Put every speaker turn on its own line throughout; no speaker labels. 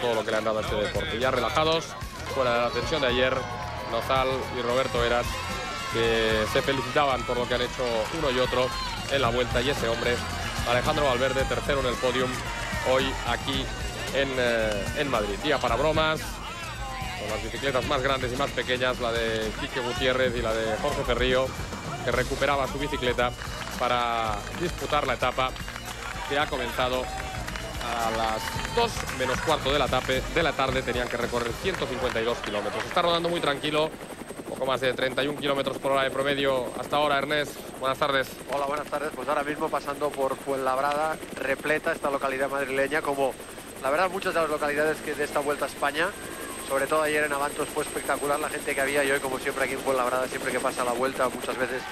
todo lo que le han dado a este deporte. Ya relajados, fuera de la tensión de ayer, Nozal y Roberto Eras, que se felicitaban por lo que han hecho uno y otro en la vuelta. Y ese hombre, Alejandro Valverde, tercero en el podium, hoy aquí en, eh, en Madrid. Día para bromas, con las bicicletas más grandes y más pequeñas, la de Quique Gutiérrez y la de Jorge Ferrío, que recuperaba su bicicleta para disputar la etapa que ha comenzado a las 2 menos cuarto de la, tape, de la tarde. Tenían que recorrer 152 kilómetros. Está rodando muy tranquilo, poco más de 31 kilómetros por hora de promedio hasta ahora. Ernest, buenas tardes.
Hola, buenas tardes. Pues ahora mismo pasando por Fuenlabrada, repleta esta localidad madrileña, como la verdad muchas de las localidades que de esta Vuelta a España. Sobre todo ayer en Avantos fue espectacular la gente que había y hoy como siempre aquí en Fuenlabrada, siempre que pasa la vuelta, muchas veces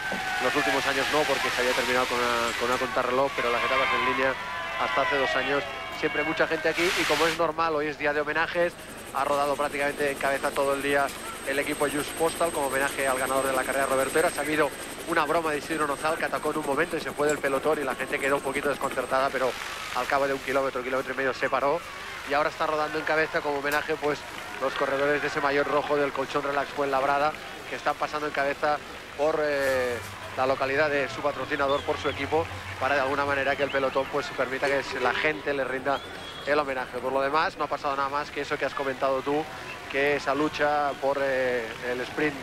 los últimos años no, porque se había terminado con una, con una pero las etapas en línea hasta hace dos años siempre mucha gente aquí y como es normal, hoy es día de homenajes, ha rodado prácticamente en cabeza todo el día el equipo Just Postal como homenaje al ganador de la carrera Roberto Eras. Ha habido una broma de Isidro Nozal que atacó en un momento y se fue del pelotón y la gente quedó un poquito desconcertada, pero al cabo de un kilómetro, kilómetro y medio se paró y ahora está rodando en cabeza como homenaje pues los corredores de ese mayor rojo del colchón Relax Labrada que están pasando en cabeza por eh, la localidad de su patrocinador, por su equipo, para de alguna manera que el pelotón pues permita que la gente le rinda el homenaje. Por lo demás, no ha pasado nada más que eso que has comentado tú, que esa lucha por eh, el sprint,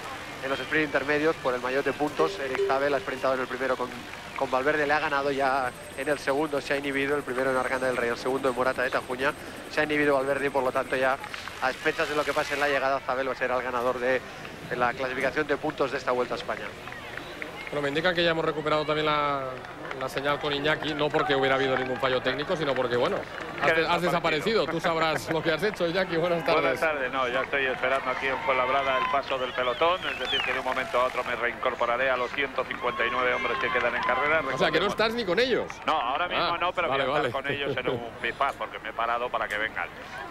en los sprint intermedios, por el mayor de puntos. Eric Zabel ha sprintado en el primero con, con Valverde, le ha ganado ya en el segundo, se ha inhibido, el primero en Arganda del Rey, el segundo en Morata de Tajuña, se ha inhibido Valverde y por lo tanto ya a expensas de lo que pase en la llegada, Zabel va a ser el ganador de la clasificación de puntos de esta Vuelta a España.
Bueno, me indican que ya hemos recuperado también la, la señal con Iñaki, no porque hubiera habido ningún fallo técnico, sino porque, bueno, has, has desaparecido. Tú sabrás lo que has hecho, Iñaki. Buenas tardes.
Buenas tardes. No, ya estoy esperando aquí en Fuenlabrada el paso del pelotón, es decir, que de un momento a otro me reincorporaré a los 159 hombres que quedan en carrera.
O sea, que no estás ni con ellos.
No, ahora mismo
Ah,
no, pero
vale,
voy a estar
vale.
con ellos en un pifaz porque me he parado para que vengan.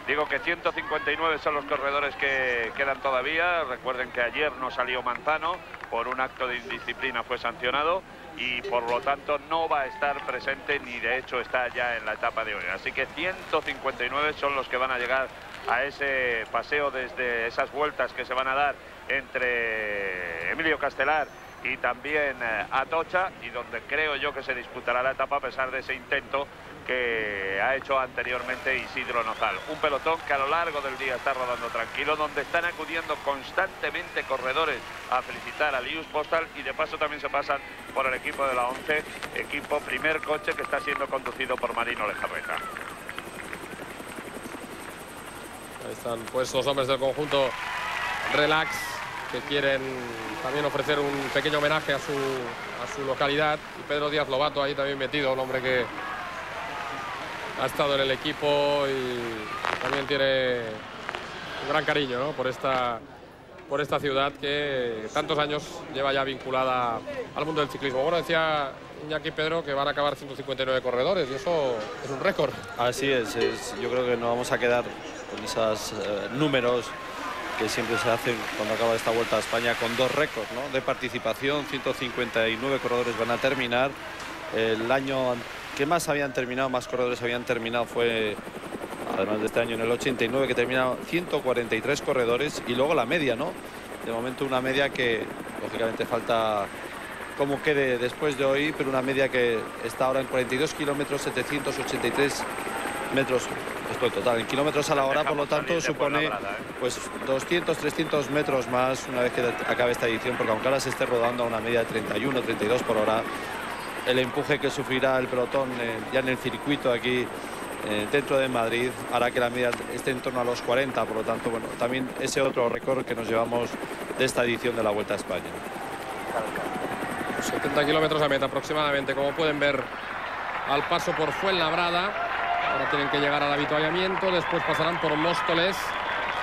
Digo que 159 son los corredores que quedan todavía. Recuerden que ayer no salió Manzano, por un acto de indisciplina fue sancionado y por lo tanto no va a estar presente ni de hecho está ya en la etapa de hoy. Así que 159 son los que van a llegar a ese paseo desde esas vueltas que se van a dar entre Emilio Castelar y también eh, Atocha y donde creo yo que se disputará la etapa a pesar de ese intento que ha hecho anteriormente Isidro Nozal. Un pelotón que a lo largo del día está rodando tranquilo, donde están acudiendo constantemente corredores a felicitar a Lius Postal y de paso también se pasan por el equipo de la 11, equipo primer coche que está siendo conducido por Marino Lejarreta.
Ahí están pues los hombres del conjunto Relax que quieren también ofrecer un pequeño homenaje a su, a su localidad. Y Pedro Díaz Lobato ahí también metido, un hombre que ha estado en el equipo y también tiene un gran cariño ¿no? por, esta, por esta ciudad que tantos años lleva ya vinculada al mundo del ciclismo. Bueno, decía Iñaki Pedro que van a acabar 159 corredores y eso es un récord.
Así es, es- yo creo que no vamos a quedar con esos eh, números que siempre se hacen cuando acaba esta vuelta a España con dos récords ¿no? de participación, 159 corredores van a terminar. El año que más habían terminado, más corredores habían terminado fue, además de este año, en el 89 que terminaron 143 corredores y luego la media, ¿no? De momento una media que lógicamente falta cómo quede después de hoy, pero una media que está ahora en 42 kilómetros, 783 metros, esto en total, en kilómetros a la hora, por lo tanto supone
¿eh?
pues 200, 300 metros más una vez que acabe esta edición, porque aunque ahora se esté rodando a una media de 31, 32 por hora, el empuje que sufrirá el pelotón eh, ya en el circuito aquí eh, dentro de Madrid hará que la media esté en torno a los 40, por lo tanto, bueno, también ese otro récord que nos llevamos de esta edición de la Vuelta a España.
70 kilómetros a meta aproximadamente, como pueden ver al paso por Fuenlabrada. Ahora tienen que llegar al avituallamiento, después pasarán por Móstoles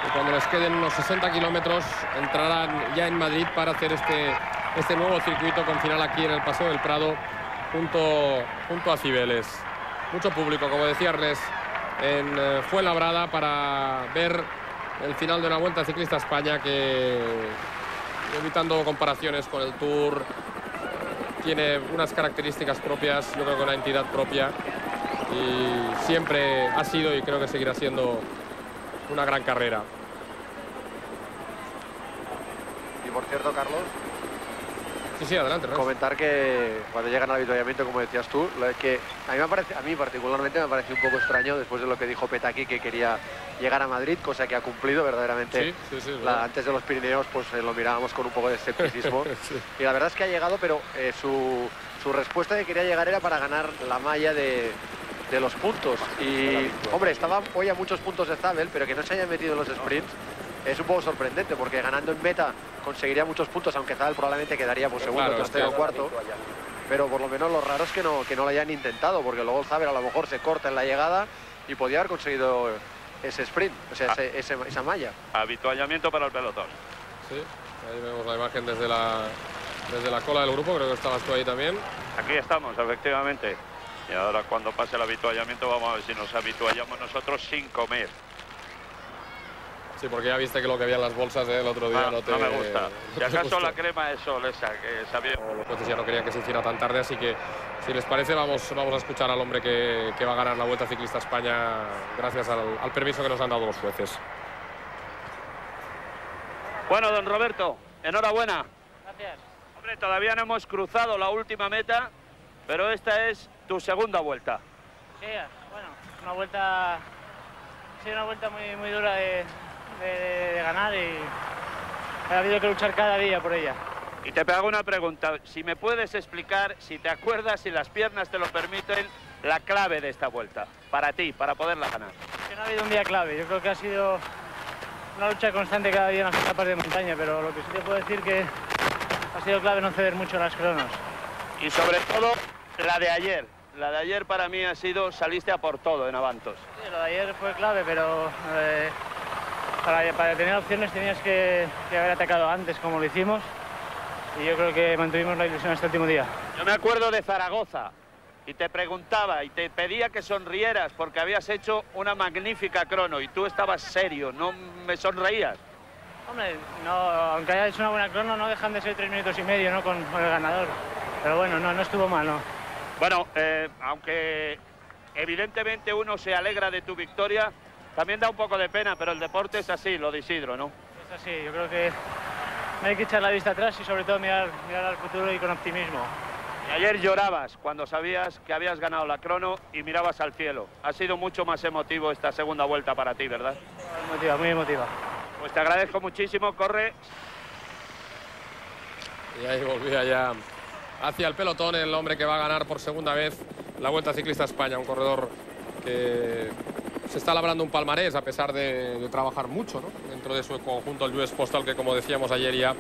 y cuando les queden unos 60 kilómetros entrarán ya en Madrid para hacer este, este nuevo circuito con final aquí en el Paseo del Prado junto, junto a Cibeles. Mucho público, como decía Ernest, en eh, Fuenlabrada para ver el final de una Vuelta Ciclista a España que, evitando comparaciones con el Tour, tiene unas características propias, yo creo que una entidad propia y siempre ha sido y creo que seguirá siendo una gran carrera.
Y por cierto, Carlos,
Sí, sí, adelante. Res.
comentar que cuando llegan al avituallamiento, como decías tú, que a mí, me parece, a mí particularmente me parece un poco extraño después de lo que dijo Petaki que quería llegar a Madrid, cosa que ha cumplido verdaderamente.
Sí, sí,
La- antes de los Pirineos pues eh, lo mirábamos con un poco de escepticismo y la verdad es que ha llegado, pero eh, su, su respuesta de que quería llegar era para ganar la malla de, de los puntos. Y hombre, estaba hoy a muchos puntos de Zabel, pero que no se haya metido en los sprints es un poco sorprendente porque ganando en meta conseguiría muchos puntos, aunque Zabel probablemente quedaría pues segundo,
Claro,
tercero,
que-
cuarto. Pero por lo menos lo raro es que no, que no lo hayan intentado, porque luego el Zabel a lo mejor se corta en la llegada y podía haber conseguido ese sprint, o sea, ese- ese- esa malla.
Habituallamiento para el pelotón.
Sí, ahí vemos la imagen desde la, desde la cola del grupo, creo que estabas tú ahí también.
Aquí estamos, efectivamente. Y ahora cuando pase el habituallamiento vamos a ver si nos habituallamos nosotros sin comer.
Sí, porque ya viste que lo que había en las bolsas del otro día
Ah,
no te
no me gusta.
no
Si
te
acaso
gustó.
la crema de sol esa que sabía.
Los jueces ya no querían que se hiciera tan tarde, así que si les parece vamos, vamos a escuchar al hombre que, que va a ganar la Vuelta Ciclista a España gracias al, al permiso que nos han dado los jueces.
Bueno, don Roberto, enhorabuena.
Gracias.
Hombre, todavía no hemos cruzado la última meta, pero esta es tu segunda vuelta.
Sí, bueno, una vuelta, sí, una vuelta muy, muy dura de, de- de ganar y ha habido que luchar cada día por ella.
Y te hago una pregunta, si me puedes explicar, si te acuerdas, si las piernas te lo permiten, la clave de esta vuelta, para ti, para poderla ganar.
Que no ha habido un día clave, yo creo que ha sido una lucha constante cada día en las etapas de montaña, pero lo que sí te puedo decir que ha sido clave no ceder mucho las cronos.
Y sobre todo, la de ayer. La de ayer para mí ha sido, saliste a por todo en Avantos.
Sí, lo de ayer fue clave, pero eh, para, para tener opciones tenías que, que haber atacado antes como lo hicimos y yo creo que mantuvimos la ilusión hasta el último día.
Yo me acuerdo de Zaragoza y te preguntaba y te pedía que sonrieras porque habías hecho una magnífica crono y tú estabas serio, no me sonreías.
Hombre, no, aunque haya hecho una buena crono, no dejan de ser tres minutos y medio ¿no? con, con el ganador. Pero bueno, no, no estuvo mal, ¿no?
Bueno, eh, aunque evidentemente uno se alegra de tu victoria, también da un poco de pena, pero el deporte es así, lo de Isidro, ¿no?
Es así, yo creo que hay que echar la vista atrás y sobre todo mirar, mirar al futuro y con optimismo.
Y ayer llorabas cuando sabías que habías ganado la crono y mirabas al cielo. Ha sido mucho más emotivo esta segunda vuelta para ti, ¿verdad?
Muy emotiva, muy emotiva.
Pues te agradezco muchísimo, corre.
Y ahí volvía ya hacia el pelotón el hombre que va a ganar por segunda vez la Vuelta Ciclista a España, un corredor que se está labrando un palmarés a pesar de, trabajar mucho ¿no? dentro de su conjunto el US Postal que como decíamos ayer ya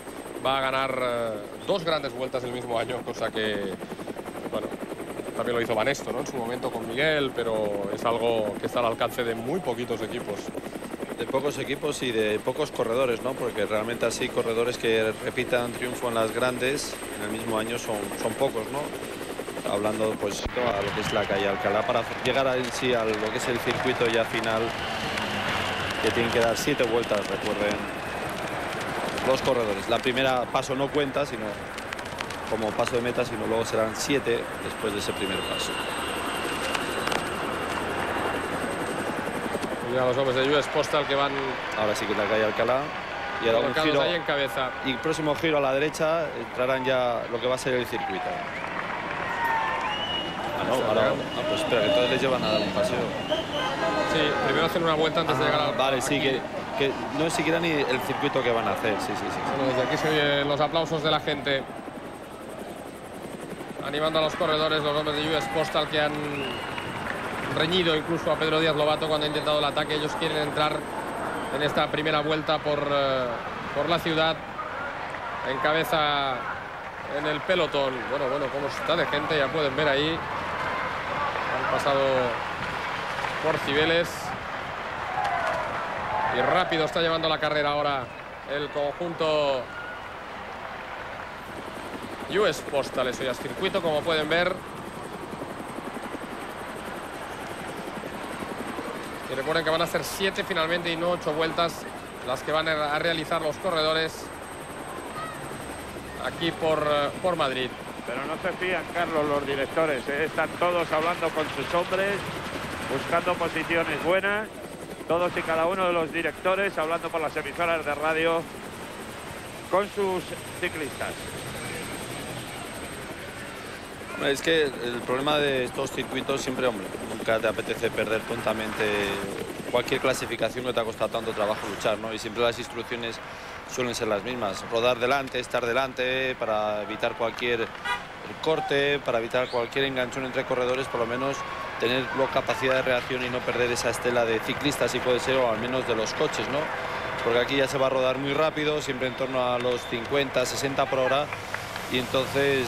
va a ganar eh, dos grandes vueltas el mismo año, cosa que bueno, también lo hizo Banesto ¿no? en su momento con Miguel, pero es algo que está al alcance de muy poquitos equipos.
De pocos equipos y de pocos corredores, ¿no? Porque realmente así corredores que repitan triunfo en las grandes en el mismo año son, son pocos, ¿no? Hablando pues a lo que es la calle Alcalá para llegar en sí a lo que es el circuito ya final que tienen que dar siete vueltas, recuerden los corredores. La primera paso no cuenta, sino como paso de meta, sino luego serán siete después de ese primer paso.
Y a los hombres de US Postal que van
Ahora sí que la calle Alcalá y ahora un
colocados
giro
ahí en cabeza.
y próximo giro a la derecha entrarán ya lo que va a ser el circuito. Ah, ahora, ah, pues espera, que entonces les llevan a dar un paseo.
Sí, primero hacen una vuelta antes de llegar
Ah,
al
vale, sí, que, que no es siquiera ni el circuito que van a hacer, sí, sí, sí.
Bueno, desde aquí se oyen los aplausos de la gente. Animando a los corredores, los hombres de US Postal que han reñido incluso a Pedro Díaz Lobato cuando ha intentado el ataque. Ellos quieren entrar en esta primera vuelta por, eh, por la ciudad. En cabeza en el pelotón. Bueno, bueno, cómo está de gente, ya pueden ver ahí. Pasado por Cibeles. Y rápido está llevando la carrera ahora el conjunto US Postal. Eso ya es circuito, como pueden ver. Y recuerden que van a ser siete finalmente y no ocho vueltas las que van a realizar los corredores aquí por, eh, por Madrid.
Pero no se fían, Carlos, los directores. ¿eh? Están todos hablando con sus hombres, buscando posiciones buenas. todos y cada uno de los directores hablando por las emisoras de radio con sus ciclistas.
Es que el problema de estos circuitos siempre, hombre, nunca te apetece perder tontamente cualquier clasificación que te ha costado tanto trabajo luchar, ¿no? Y siempre las instrucciones suelen ser las mismas. Rodar delante, estar delante, para evitar cualquier corte, para evitar cualquier enganchón entre corredores, por lo menos tener capacidad de reacción y no perder esa estela de ciclistas, si puede ser, o al menos de los coches, ¿no? Porque aquí ya se va a rodar muy rápido, siempre en torno a los 50, 60 por hora, y entonces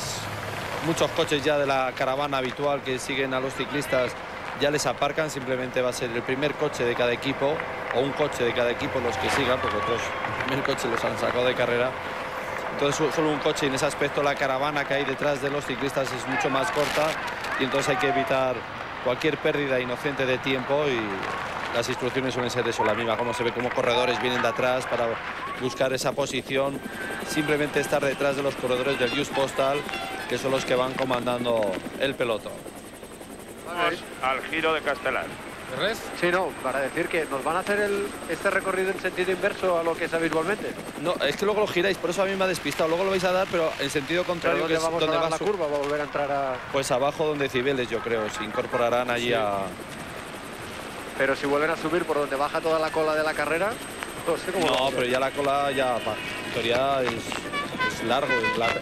muchos coches ya de la caravana habitual que siguen a los ciclistas ya les aparcan, simplemente va a ser el primer coche de cada equipo o un coche de cada equipo los que sigan, porque otros el primer coche los han sacado de carrera. Entonces solo un coche y en ese aspecto la caravana que hay detrás de los ciclistas es mucho más corta y entonces hay que evitar cualquier pérdida inocente de tiempo y las instrucciones suelen ser eso, la misma, como se ve como corredores vienen de atrás para buscar esa posición, simplemente estar detrás de los corredores del Just Postal, que son los que van comandando el pelotón.
Vamos al giro de Castelar.
¿Res? Sí, no, para decir que nos van a hacer el, este recorrido en sentido inverso a lo que es habitualmente.
No, es que luego lo giráis, por eso a mí me ha despistado. Luego lo vais a dar, pero en sentido contrario,
que es vamos donde a dar va la curva, va a volver a entrar a...
Pues abajo donde Cibeles, yo creo, se incorporarán allí a...
Pero si vuelven a subir por donde baja toda la cola de la carrera, no sé cómo...
No, pero ya la cola, ya, Victoria es es largo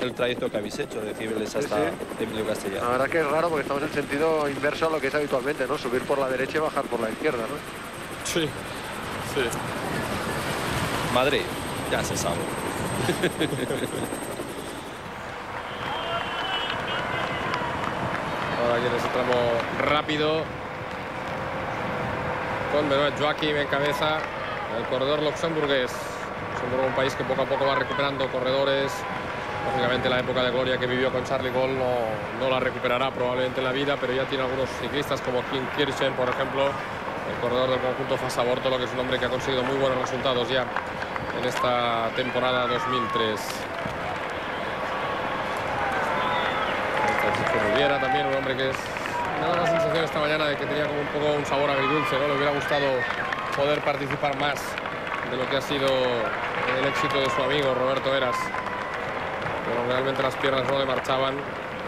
el, trayecto que habéis hecho de Cibeles hasta Emilio Castellano.
La verdad que es raro porque estamos en sentido inverso a lo que es habitualmente, ¿no? Subir por la derecha y bajar por la izquierda, ¿no?
Sí, sí.
Madrid, ya se sabe.
Ahora aquí en ese tramo rápido. Con Benoit Joaquim en cabeza. El corredor luxemburgués un país que poco a poco va recuperando corredores. Lógicamente la época de gloria que vivió con Charlie no, no la recuperará probablemente en la vida, pero ya tiene algunos ciclistas como Kim Kirchen, por ejemplo, el corredor del conjunto Fasaborto, lo que es un hombre que ha conseguido muy buenos resultados ya en esta temporada 2003. Riviera también, un hombre que es... Me da la sensación esta mañana de que tenía como un poco un sabor agridulce, ¿no? Le hubiera gustado poder participar más de lo que ha sido el éxito de su amigo Roberto Eras. Pero realmente las piernas no le marchaban.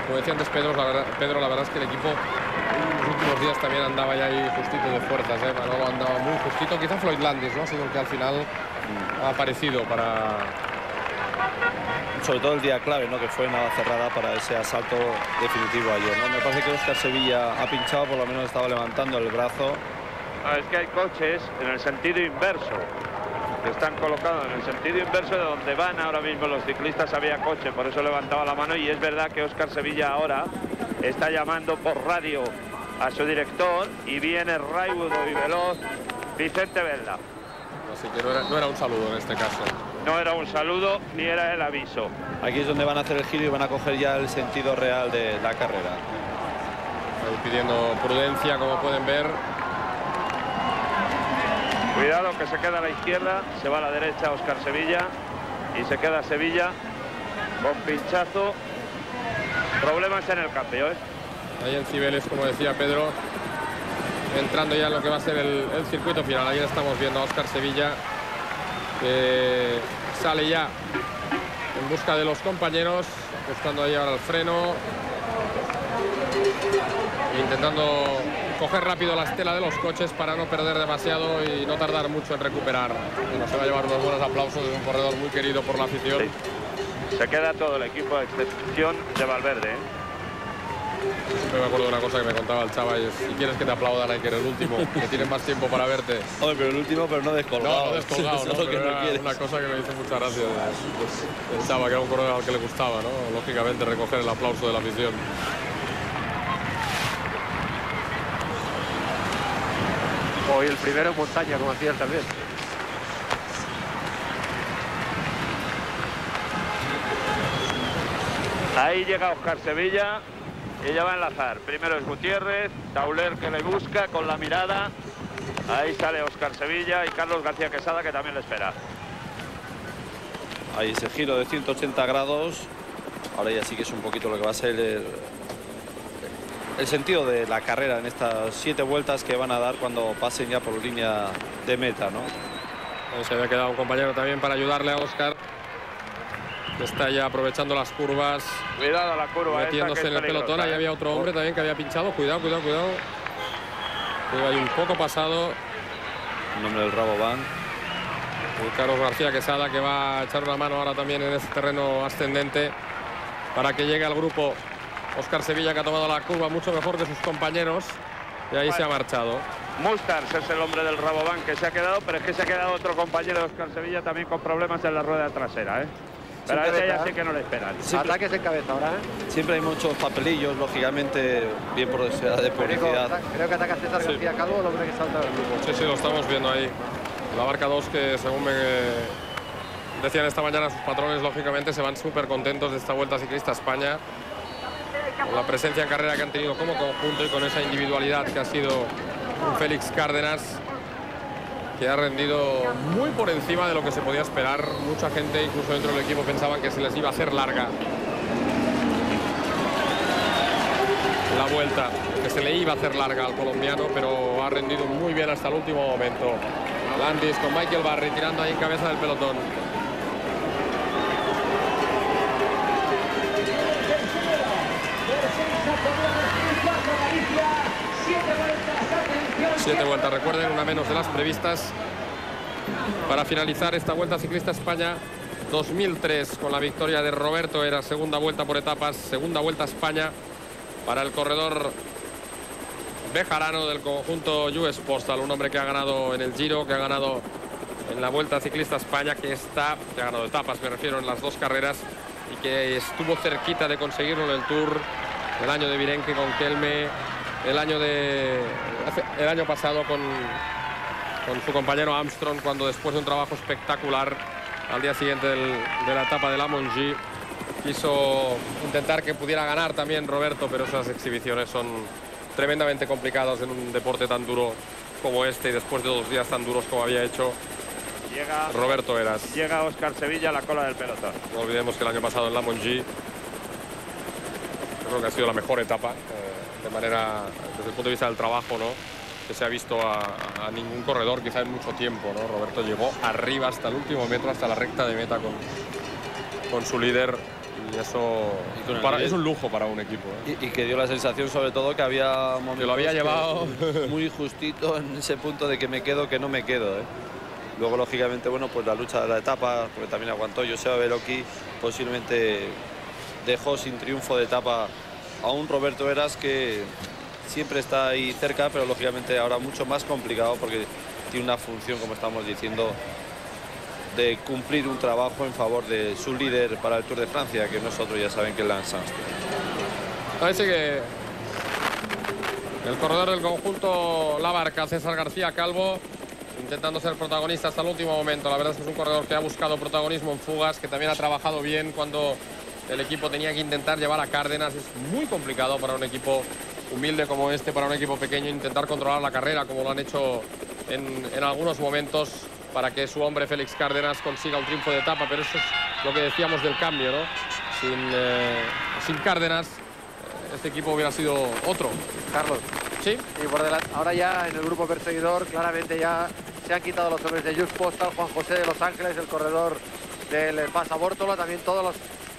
Como decía antes Pedro, la verdad, Pedro, la verdad es que el equipo en los últimos días también andaba ya ahí justito de fuerzas. ¿eh? Manolo andaba muy justito. Quizá Floyd Landis ¿no? ha sido el que al final ha aparecido para...
Sobre todo el día clave, ¿no? que fue nada cerrada para ese asalto definitivo ayer. ¿no? Me parece que Oscar Sevilla ha pinchado, por lo menos estaba levantando el brazo.
Ah, es que hay coches en el sentido inverso están colocados en el sentido inverso de donde van ahora mismo los ciclistas. Había coche, por eso levantaba la mano y es verdad que Oscar Sevilla ahora está llamando por radio a su director y viene raibudo y veloz Vicente Velda.
Así que no era, un saludo en este caso.
No era un saludo ni era el aviso.
Aquí es donde van a hacer el giro y van a coger ya el sentido real de la carrera.
pidiendo prudencia, como pueden ver.
Cuidado que se queda a la izquierda, se va a la derecha Oscar Sevilla y se queda Sevilla con pinchazo. Problemas en el cambio. ¿eh?
Ahí en Cibeles, como decía Pedro, entrando ya en lo que va a ser el, circuito final. Ahí estamos viendo a Oscar Sevilla que sale ya en busca de los compañeros, buscando ahí ahora el freno, intentando coger rápido la estela de los coches para no perder demasiado y no tardar mucho en recuperar. se va a llevar unos buenos aplausos de un corredor muy querido por la afición.
Se queda todo el equipo, a excepción de Valverde. ¿eh?
Siempre me acuerdo de una cosa que me contaba el chaval, si quieres que te aplaudan hay que eres el último, que tienes más tiempo para verte.
Oye, pero el último, pero no descolgado.
No, descolgado, ¿no? que una cosa que me hizo mucha gracia. El chaval, que era un corredor al que le gustaba, ¿no? Lógicamente, recoger el aplauso de la afición.
Hoy el primero en montaña, como hacían también.
Ahí llega Oscar Sevilla y ya va a enlazar. Primero es Gutiérrez, Tauler que le busca con la mirada. Ahí sale Oscar Sevilla y Carlos García Quesada que también le espera.
Ahí ese giro de 180 grados. Ahora ya sí que es un poquito lo que va a ser el, el sentido de la carrera en estas siete vueltas que van a dar cuando pasen ya por línea de meta, ¿no?
se había quedado un compañero también para ayudarle a Oscar. Que está ya aprovechando las curvas.
Cuidado la curva.
Metiéndose en el pelotón. Ahí había otro hombre también que había pinchado. Cuidado, cuidado, cuidado. Cuidado, hay un poco pasado.
En nombre del Rabobank.
Carlos García Quesada que va a echar una mano ahora también en este terreno ascendente para que llegue al grupo Oscar Sevilla que ha tomado la curva mucho mejor que sus compañeros y ahí se ha marchado.
Mustars es el hombre del Rabobank que se ha quedado, pero es que se ha quedado otro compañero de Oscar Sevilla también con problemas en la rueda trasera. ¿eh? Pero a ese ya sí que no le esperan.
Ataques en cabeza ahora, ¿eh?
Siempre hay muchos papelillos, lógicamente, bien por de publicidad.
Creo que ataca César García Calvo, el hombre que salta del grupo.
Sí, sí, lo estamos viendo ahí. La barca 2 que según me decían esta mañana sus patrones, lógicamente se van súper contentos de esta Vuelta Ciclista a España. La presencia en carrera que han tenido como conjunto y con esa individualidad que ha sido Félix Cárdenas que ha rendido muy por encima de lo que se podía esperar. Mucha gente, incluso dentro del equipo, pensaban que se les iba a hacer larga la vuelta, que se le iba a hacer larga al colombiano, pero ha rendido muy bien hasta el último momento. Landis con Michael Barry tirando ahí en cabeza del pelotón. Siete vueltas, recuerden, una menos de las previstas. Para finalizar esta Vuelta Ciclista España 2003 con la victoria de Roberto era segunda vuelta por etapas, segunda vuelta España para el corredor bejarano del conjunto US Postal, un hombre que ha ganado en el Giro, que ha ganado en la Vuelta Ciclista España, que está, que ha ganado etapas, me refiero, en las dos carreras y que estuvo cerquita de conseguirlo en el Tour el año de Virenque con Kelme, el año de el año pasado con, con su compañero Armstrong cuando después de un trabajo espectacular al día siguiente de la etapa de la Mongi quiso intentar que pudiera ganar también Roberto, pero esas exhibiciones son tremendamente complicadas en un deporte tan duro como este y después de dos días tan duros como había hecho
llega,
Roberto Eras.
Llega Oscar Sevilla a la cola del pelotón.
No olvidemos que el año pasado en la Mongi creo que ha sido la mejor etapa. De manera, desde el punto de vista del trabajo, ¿no? que se ha visto a, ningún corredor quizá en mucho tiempo. ¿no? Roberto llegó arriba hasta el último metro, hasta la recta de meta con, con su líder y eso es un lujo para un equipo.
¿eh? Y, que dio la sensación sobre todo que había
momentos que lo había llevado
muy justito en ese punto de que me quedo, que no me quedo. ¿eh? Luego, lógicamente, bueno, pues la lucha de la etapa, porque también aguantó Joseba Beloki, posiblemente dejó sin triunfo de etapa a un Roberto Eras que siempre está ahí cerca, pero lógicamente ahora mucho más complicado porque tiene una función, como estamos diciendo, de cumplir un trabajo en favor de su líder para el Tour de Francia, que nosotros ya saben que es Lance.
Parece que el corredor del conjunto La Barca, César García Calvo, intentando ser protagonista hasta el último momento. La verdad es que es un corredor que ha buscado protagonismo en fugas, que también ha trabajado bien cuando el equipo tenía que intentar llevar a Cárdenas. Es muy complicado para un equipo humilde como este, para un equipo pequeño, intentar controlar la carrera como lo han hecho en, algunos momentos para que su hombre Félix Cárdenas consiga un triunfo de etapa. Pero eso es lo que decíamos del cambio, ¿no? Sin, eh, sin Cárdenas, este equipo hubiera sido otro.
Carlos.
Sí.
Y por delante, ahora ya en el grupo perseguidor, claramente ya se han quitado los hombres de Just Postal, Juan José de Los Ángeles, el corredor del Pasabórtola, también todos los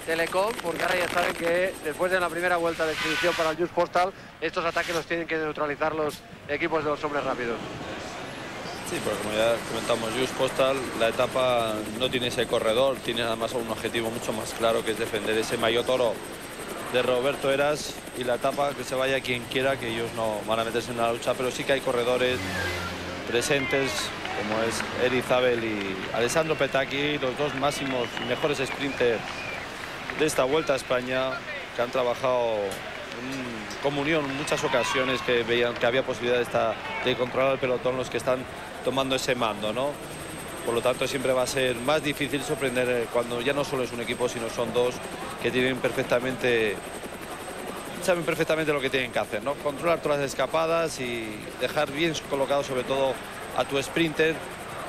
Telecom, porque ahora ya saben que después de la primera vuelta de exhibición para el Just Postal, estos ataques los tienen que neutralizar los equipos de los hombres rápidos.
Sí, porque como ya comentamos, Just Postal, la etapa no tiene ese corredor, tiene además un objetivo mucho más claro que es defender ese mayor toro de Roberto Eras y la etapa que se vaya quien quiera, que ellos no van a meterse en la lucha, pero sí que hay corredores presentes como es Erizabel y Alessandro Petacchi, los dos máximos mejores sprinters de esta Vuelta a España, que han trabajado en comunión en muchas ocasiones, que veían que había posibilidad de, de controlar el pelotón los que están tomando ese mando, ¿no? Por lo tanto, siempre va a ser más difícil sorprender eh, cuando ya no solo es un equipo, sino son dos que tienen perfectamente saben perfectamente lo que tienen que hacer, ¿no? Controlar todas las escapadas y dejar bien colocado sobre todo a tu sprinter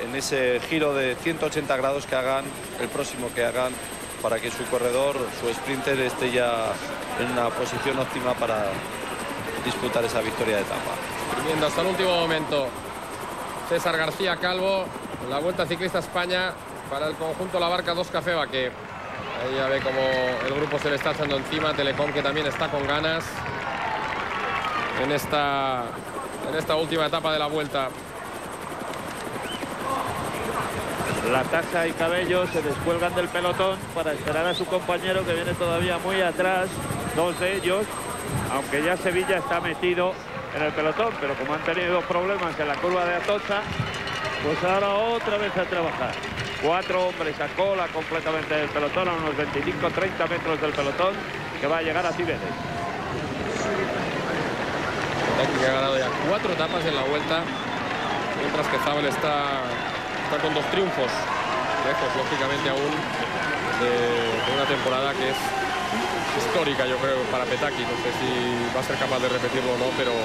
en ese giro de 180 grados que hagan, el próximo que hagan para que su corredor, su sprinter esté ya en una posición óptima para disputar esa victoria de etapa.
Viendo hasta el último momento César García Calvo, la Vuelta Ciclista España para el conjunto La Barca 2 Café que Ahí ya ve como el grupo se le está echando encima, Telecom que también está con ganas en esta última etapa de la Vuelta.
La taza y Cabello se descuelgan del pelotón para esperar a su compañero que viene todavía muy atrás, dos de ellos, aunque ya Sevilla está metido en el pelotón, pero como han tenido problemas en la curva de Atocha, pues ahora otra vez a trabajar. Cuatro hombres a cola completamente del pelotón, a unos 25-30 metros del pelotón, que va a llegar a Cibeles.
que ha ganado ya cuatro etapas en la vuelta, mientras que Zabel está está con dos triunfos, lejos lógicamente aún de, una temporada que es histórica yo creo para Petaki, no sé si va a ser capaz de repetirlo o no, pero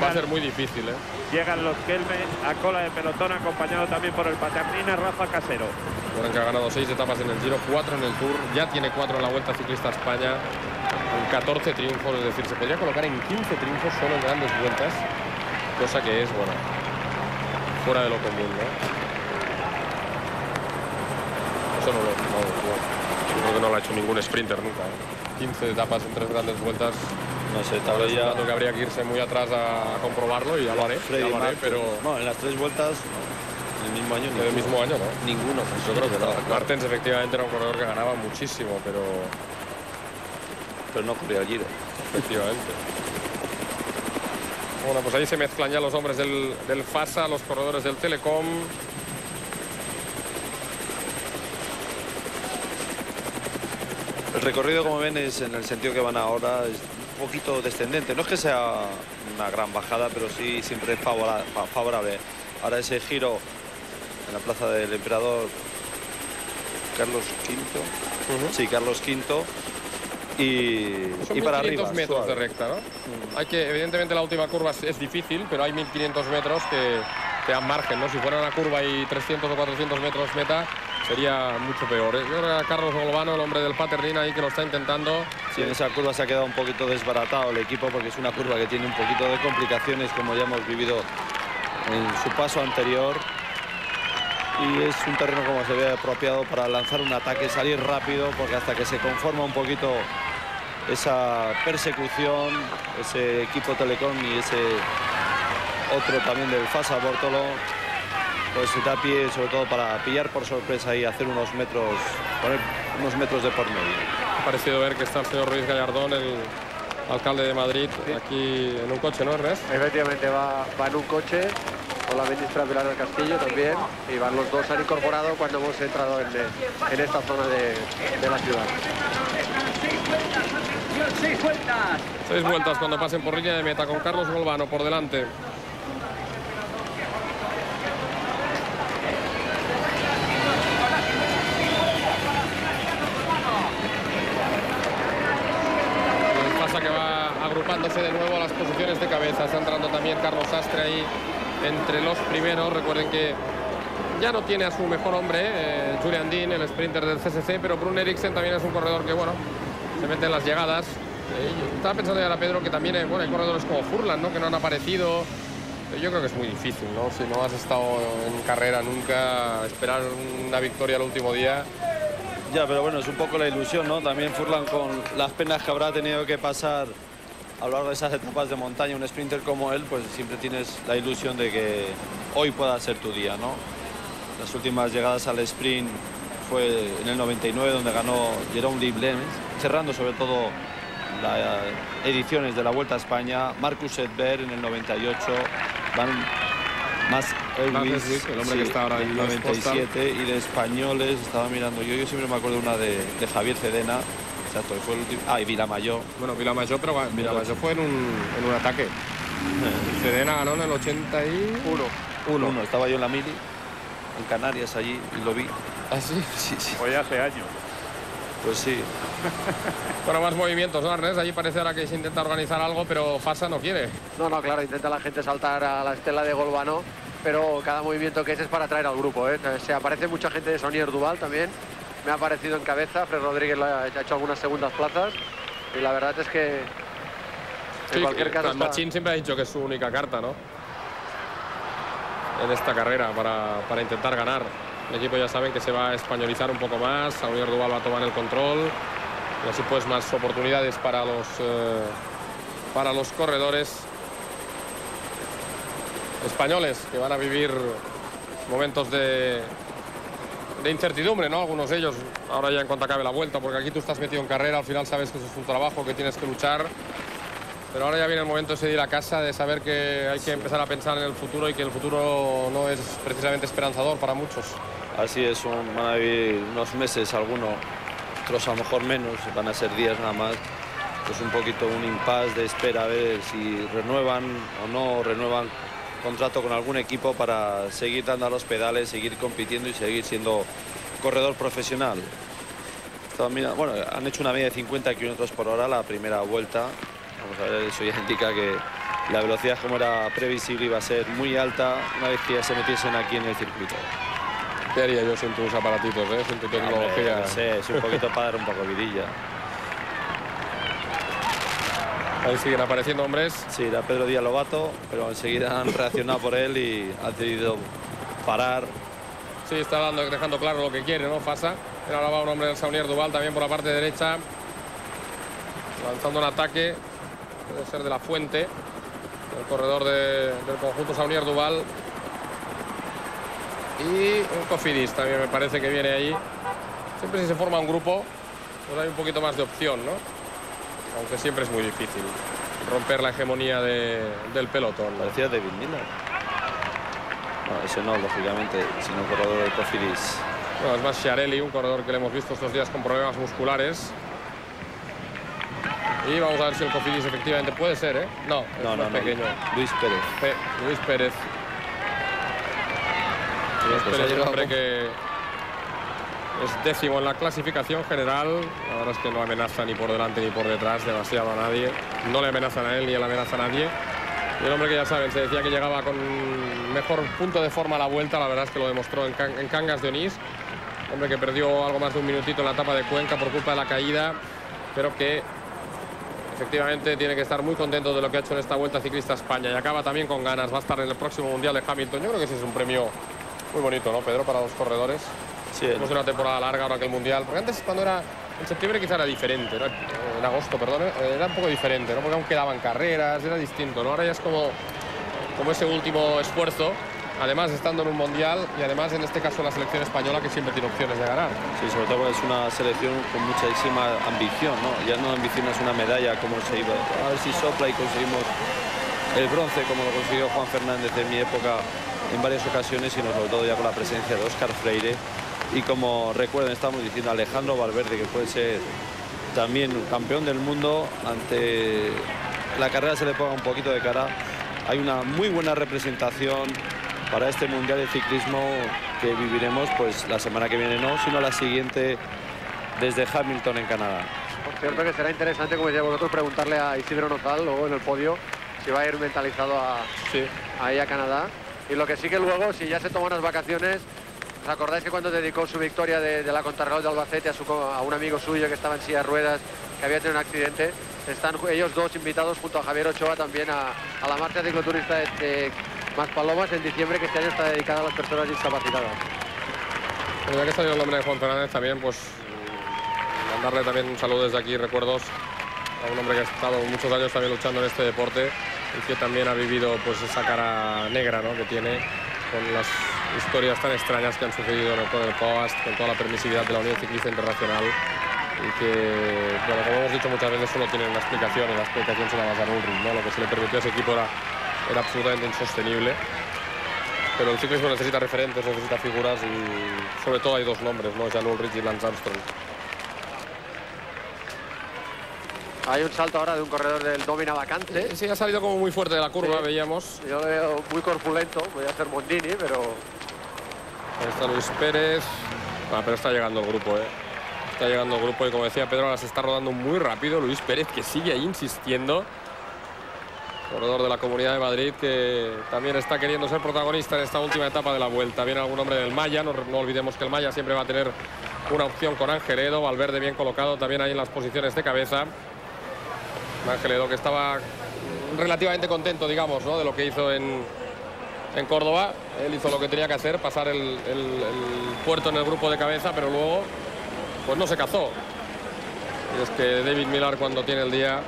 va a ser muy difícil. ¿eh?
Llegan los Kelme a cola de pelotón, acompañado también por el Paternina Rafa Casero.
Bueno, que ha ganado seis etapas en el Giro, cuatro en el Tour, ya tiene cuatro en la Vuelta Ciclista España, con 14 triunfos, es decir, se podría colocar en 15 triunfos solo en grandes vueltas cosa que es, bueno, fuera de lo común, ¿no? Eso no lo, no, creo que no lo ha hecho ningún sprinter nunca. 15 ¿eh? etapas en tres grandes vueltas.
No sé, tal vez ya...
que habría que irse muy atrás a, comprobarlo y ya lo haré, pero...
No, en las tres vueltas el mismo año.
El mismo año, ¿no?
Ninguno. Pues
yo creo que no. Martens efectivamente era un corredor que ganaba muchísimo, pero...
Pero no corría el Giro.
Efectivamente. Bueno, pues ahí se mezclan ya los hombres del, FASA, los corredores del Telecom.
El recorrido, como ven, es en el sentido que van ahora, es un poquito descendente. No es que sea una gran bajada, pero sí siempre es favorable. Ahora ese giro en la plaza del emperador Carlos V. Sí, Carlos V y, para arriba.
metros de recta, ¿no? Mm. Hay que, evidentemente la última curva es, difícil, pero hay 1500 metros que te dan margen, ¿no? Si fuera una curva y 300 o 400 metros meta, sería mucho peor. ¿eh? Yo creo que Carlos Golbano, el hombre del Paternina ahí que lo está intentando.
Sí, en esa curva se ha quedado un poquito desbaratado el equipo porque es una curva que tiene un poquito de complicaciones como ya hemos vivido en su paso anterior y es un terreno como se ve apropiado para lanzar un ataque, salir rápido, porque hasta que se conforma un poquito esa persecución, ese equipo Telecom y ese otro también del Fasa Bortolo, pues se da pie sobre todo para pillar por sorpresa y hacer unos metros, poner unos metros de por medio.
Ha parecido ver que está el señor Ruiz Gallardón, el alcalde de Madrid, aquí en un coche, ¿no, Ernest?
Efectivamente, va, va en un coche con la ministra Pilar del Castillo también y van los dos han incorporado cuando hemos entrado en, en esta zona de, de la ciudad.
Seis vueltas. Seis vueltas cuando pasen por línea de meta con Carlos Golbano por delante. Pasa que va agrupándose de nuevo a las posiciones de cabeza. Está entrando también Carlos Astre ahí entre los primeros. Recuerden que ya no tiene a su mejor hombre, eh, Julian Dean, el sprinter del CSC, pero Brun Eriksen también es un corredor que, bueno, se mete en las llegadas. Eh, estaba pensando ya ahora, Pedro, que también eh, bueno, hay corredores como Furlan, ¿no? Que no han aparecido. Yo creo que es muy difícil, ¿no? Si no has estado en carrera nunca, esperar una victoria el último día.
Ya, pero bueno, es un poco la ilusión, ¿no? También Furlan con las penas que habrá tenido que pasar a lo largo de esas etapas de montaña, un sprinter como él, pues siempre tienes la ilusión de que hoy pueda ser tu día, ¿no? Las últimas llegadas al sprint fue en el 99 donde ganó Jerome Liblens, cerrando sobre todo las ediciones de la Vuelta a España, Marcus Edberg en el 98, Van más
Elvis, el hombre que está ahora en el
97 y de españoles estaba mirando yo, yo siempre me acuerdo una de, de Javier Cedena Exacto, fue el último. Ah, y Vilamayor.
Bueno, Vilamayor, pero Vilamayor fue en un, en un ataque. Cedena ganó en el 81.
Uno. Uno. Estaba yo en la mili, en Canarias allí, y lo vi.
¿Ah, sí?
Sí, sí.
Fue hace años.
Pues sí.
bueno, más movimientos, ¿no, Allí parece ahora que se intenta organizar algo, pero Fasa no quiere.
No, no, claro, intenta la gente saltar a la estela de Golbano, pero cada movimiento que es es para atraer al grupo, ¿eh? Se aparece mucha gente de Sonier Duval también, me ha aparecido en cabeza. Fred Rodríguez ha hecho algunas segundas plazas. y la verdad es que en
Sí,
cualquier caso está-
Machín siempre ha dicho que es su única carta, ¿no? En esta carrera para, para intentar ganar. El equipo ya saben que se va a españolizar un poco más. Saunier Duval va a tomar el control. Y así pues más oportunidades para los, eh, para los corredores españoles que van a vivir momentos de, de incertidumbre, ¿no? Algunos de ellos, ahora ya en cuanto acabe la vuelta, porque aquí tú estás metido en carrera, al final sabes que eso es un trabajo, que tienes que luchar. Pero ahora ya viene el momento ese de ir a casa, de saber que hay que empezar a pensar en el futuro y que el futuro no es precisamente esperanzador para muchos.
Así es, son- van a vivir unos meses algunos, otros a lo mejor menos, van a ser días nada más. Pues un poquito un impasse de espera a ver si renuevan o no renuevan contrato con algún equipo para seguir dando a los pedales, seguir compitiendo y seguir siendo corredor profesional. Mira- bueno, han hecho una media de 50 kilómetros por hora la primera vuelta. Vamos a ver, eso ya indica que la velocidad como era previsible iba a ser muy alta una vez que ya se metiesen aquí en el circuito.
¿Qué haría yo sin tus aparatitos, eh? sin tu tecnología?
Hombre, no sé, es un poquito para dar un poco vidilla.
Ahí siguen apareciendo hombres.
Sí, era Pedro Díaz Lobato, pero enseguida han reaccionado por él y han decidido parar.
Sí, está dando, dejando claro lo que quiere, ¿no? Pero ahora va un hombre del Saunier Duval también por la parte derecha. Lanzando un ataque. Puede ser de la fuente. El corredor de- del conjunto Saunier Duval. Y un Cofidis también me parece que viene ahí. Siempre si se forma un grupo, pues hay un poquito más de opción, ¿no? Aunque siempre es muy difícil romper la hegemonía de- del pelotón.
Parecía David Miller. No, ese no, lógicamente, sino corredor de Cofidis.
Bueno, es más Chiarelli, un corredor que le hemos visto estos días con problemas musculares. Y vamos a ver si el Cofidis efectivamente puede ser, ¿eh? No, es
No, no,
más
no.
pequeño.
Luis Pérez.
Pe- Luis Pérez. Luis
Pues ha
Pérez,
llegado
hombre que es décimo en la clasificación general. La verdad es que no amenaza ni por delante ni por detrás demasiado a nadie. No le amenazan a él ni él amenaza a nadie. Y el hombre que ya saben, se decía que llegaba con mejor punto de forma a la vuelta, la verdad es que lo demostró en, Can- en Cangas de Onís. Hombre que perdió algo más de un minutito en la etapa de Cuenca por culpa de la caída, pero que efectivamente tiene que estar muy contento de lo que ha hecho en esta Vuelta Ciclista España y acaba también con ganas. Va a estar en el próximo Mundial de Hamilton. Yo creo que ese es un premio muy bonito, ¿no, Pedro, para los corredores?
Sí,
una temporada larga ahora que el Mundial. Porque antes cuando era en septiembre quizá era diferente, ¿no? en agosto, perdón, eh, era un poco diferente, ¿no? Porque aún quedaban carreras, era distinto, ¿no? Ahora ya es como, como ese último esfuerzo, además estando en un Mundial y además en este caso la selección española que siempre tiene opciones de ganar.
Sí, sobre todo porque es una selección con muchísima ambición, ¿no? Ya no ambicionas una medalla como se iba. A ver si sopla y conseguimos el bronce como lo consiguió Juan Fernández en mi época en varias ocasiones, sino sobre todo ya con la presencia de Óscar Freire. Y como recuerden, estamos diciendo Alejandro Valverde, que puede ser también campeón del mundo, ante la carrera se le ponga un poquito de cara. Hay una muy buena representación para este Mundial de Ciclismo que viviremos pues la semana que viene no, sino la siguiente desde Hamilton en Canadá.
Por cierto que será interesante, como decía vosotros, preguntarle a Isidro Nozal luego en el podio si va a ir mentalizado a,
Sí.
ahí a Canadá. Y lo que sí que luego, si ya se toma unas vacaciones, ¿os acordáis que cuando dedicó su victoria de, la contrarreloj de Albacete a, su, a un amigo suyo que estaba en silla ruedas, que había tenido un accidente? Están ellos dos invitados junto a Javier Ochoa también a, la marcha cicloturista de, de Maspalomas en diciembre, que este año está dedicada a las personas discapacitadas.
Bueno, ya que salió el nombre de Juan Fernández también, pues mandarle también un saludo desde aquí, recuerdos a un hombre que ha estado muchos años también luchando en este deporte y que también ha vivido pues esa cara negra ¿no? que tiene con las historias tan extrañas que han sucedido en el Poast, con toda la permisividad de la Unión Ciclista Internacional y que, bueno, como hemos dicho muchas veces, solo tienen una explicación y la explicación se la va a dar Ulrich, ¿no? Lo que se le permitió a ese equipo era, era absolutamente insostenible. Pero el ciclismo necesita referentes, necesita figuras y sobre todo hay dos nombres, ¿no? Jan Ulrich y Lance Armstrong.
Hay un salto ahora de un corredor del Domina vacante.
Sí, ha salido como muy fuerte de la curva,
Sí.
veíamos.
Yo lo veo muy corpulento, voy a hacer Mondini, pero
Ahí está Luis Pérez. Ah, pero está llegando el grupo, ¿eh? Está llegando el grupo y como decía Pedro, ahora se está rodando muy rápido. Luis Pérez que sigue ahí insistiendo. Corredor de la Comunidad de Madrid que también está queriendo ser protagonista en esta última etapa de la vuelta. Viene algún hombre del Maya, no, olvidemos que el Maya siempre va a tener una opción con Angeledo, Valverde bien colocado también ahí en las posiciones de cabeza. Ángel Edo que estaba relativamente contento, digamos, ¿no? de lo que hizo en, en Córdoba. Él hizo lo que tenía que hacer, pasar el, puerto en el grupo de cabeza, pero luego pues no se cazó. Y es que David Millar cuando tiene el día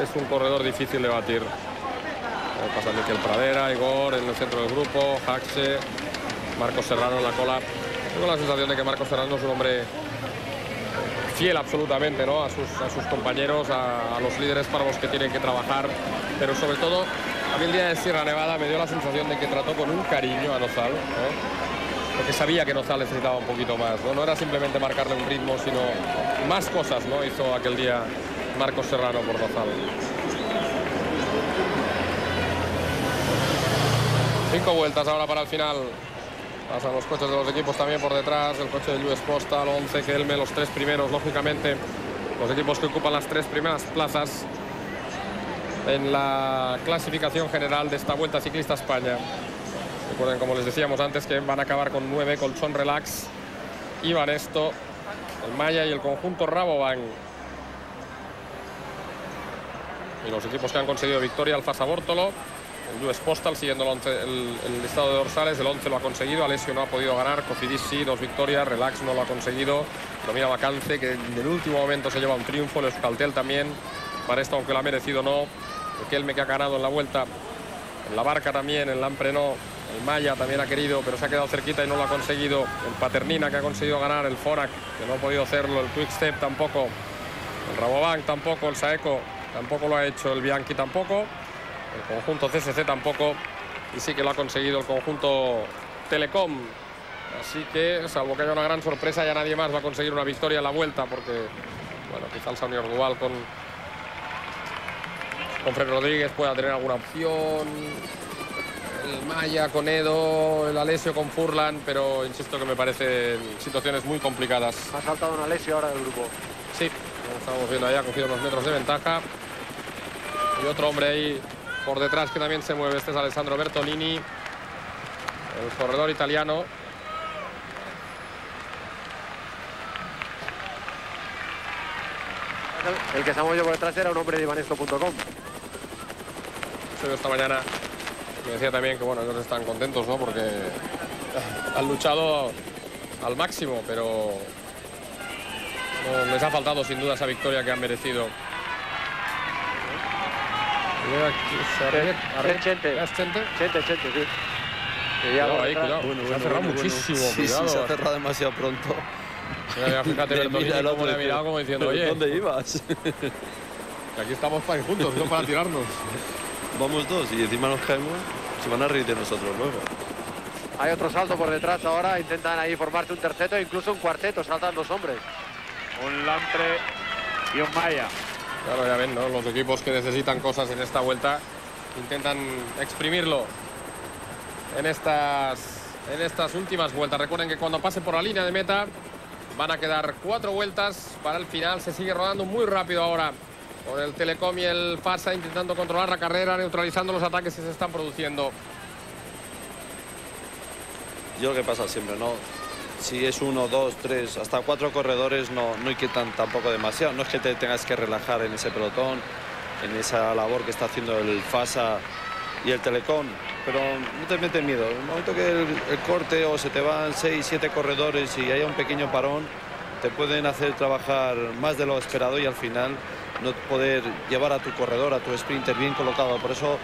es un corredor difícil de batir. Ahí pasa Miquel Pradera, Igor en el centro del grupo, Jaxe, Marcos Serrano en la cola. Tengo la sensación de que Marcos Serrano es un hombre fiel absolutamente ¿no? a, sus, compañeros, a los líderes para los que tienen que trabajar, pero sobre todo a mí el día de Sierra Nevada me dio la sensación de que trató con un cariño a Nozal, ¿no? porque sabía que Nozal necesitaba un poquito más, ¿no? era simplemente marcarle un ritmo, sino más cosas ¿no? hizo aquel día Marcos Serrano por Nozal. Cinco vueltas ahora para el final. Pasan los coches de los equipos también por detrás. El coche de US Postal, 11, Kelme, los tres primeros, lógicamente. Los equipos que ocupan las tres primeras plazas en la clasificación general de esta Vuelta Ciclista España. Recuerden, como les decíamos antes, que van a acabar con nueve, Colchón Relax, Iván Esto, el Maya y el conjunto Rabobank. Y los equipos que han conseguido victoria, Alfa Sabórtolo, el US Postal siguiendo el listado de dorsales, el 11 lo ha conseguido, Alessio no ha podido ganar, Cofidis sí, dos victorias, Relax no lo ha conseguido, Domina Vacance que en el último momento se lleva un triunfo, el Euskaltel también, para esto aunque lo ha merecido no, el Kelme que ha ganado en la vuelta, en la barca también, el Lampre no, el Maya también ha querido, pero se ha quedado cerquita y no lo ha conseguido, el Paternina que ha conseguido ganar, el Fonac que no ha podido hacerlo, el Quick Step tampoco, el Rabobank tampoco, el Saeco tampoco lo ha hecho, el Bianchi tampoco, el conjunto CSC tampoco, y sí que lo ha conseguido el conjunto Telecom. Así que, salvo que haya una gran sorpresa, ya nadie más va a conseguir una victoria en la vuelta, porque, bueno, quizá el Saunier Duval con, con Fred Rodríguez pueda tener alguna opción. El Maya con Edo, el Alessio con Furlan, pero insisto que me parecen situaciones muy complicadas.
Ha saltado una lesión ahora del grupo.
Sí, lo estamos viendo ahí, ha cogido unos metros de ventaja. Y otro hombre ahí por detrás que también se mueve, este es Alessandro Bertolini, el corredor italiano.
El que se ha movido por detrás era un hombre de ivanesto.com.
Esta mañana, me decía también que bueno, ellos están contentos, ¿no? Porque han luchado al máximo, pero no, les ha faltado sin duda esa victoria que han merecido.
Sí.
Cuidado se ha cerrado muchísimo,
Sí,
cuidado.
sí, se ha cerrado demasiado pronto.
Mira, fíjate, Bertolini
otro
le ha
dice,
mirado como diciendo,
"¿Pero
oye,
¿Dónde ibas?
que aquí estamos para ir juntos, no para tirarnos.
Vamos dos y encima nos caemos. Se van a reír de nosotros luego.
Hay otro salto por detrás ahora. Intentan ahí formarse un terceto, incluso un cuarteto. Saltan dos hombres.
Un Lampre y un Maya.
Claro, ya ven, ¿no? Los equipos que necesitan cosas en esta vuelta intentan exprimirlo en estas, en estas últimas vueltas. Recuerden que cuando pase por la línea de meta van a quedar cuatro vueltas para el final. Se sigue rodando muy rápido ahora con el Telecom y el FASA intentando controlar la carrera, neutralizando los ataques que se están produciendo.
Yo lo que pasa siempre, ¿no? Si es uno, dos, tres, hasta cuatro corredores, no, no inquietan tampoco demasiado. No es que te tengas que relajar en ese pelotón, en esa labor que está haciendo el FASA y el Telecom, pero no te mete miedo. En el momento que el corte o se te van seis, siete corredores y haya un pequeño parón, te pueden hacer trabajar más de lo esperado y al final no poder llevar a tu corredor, a tu sprinter bien colocado. Por eso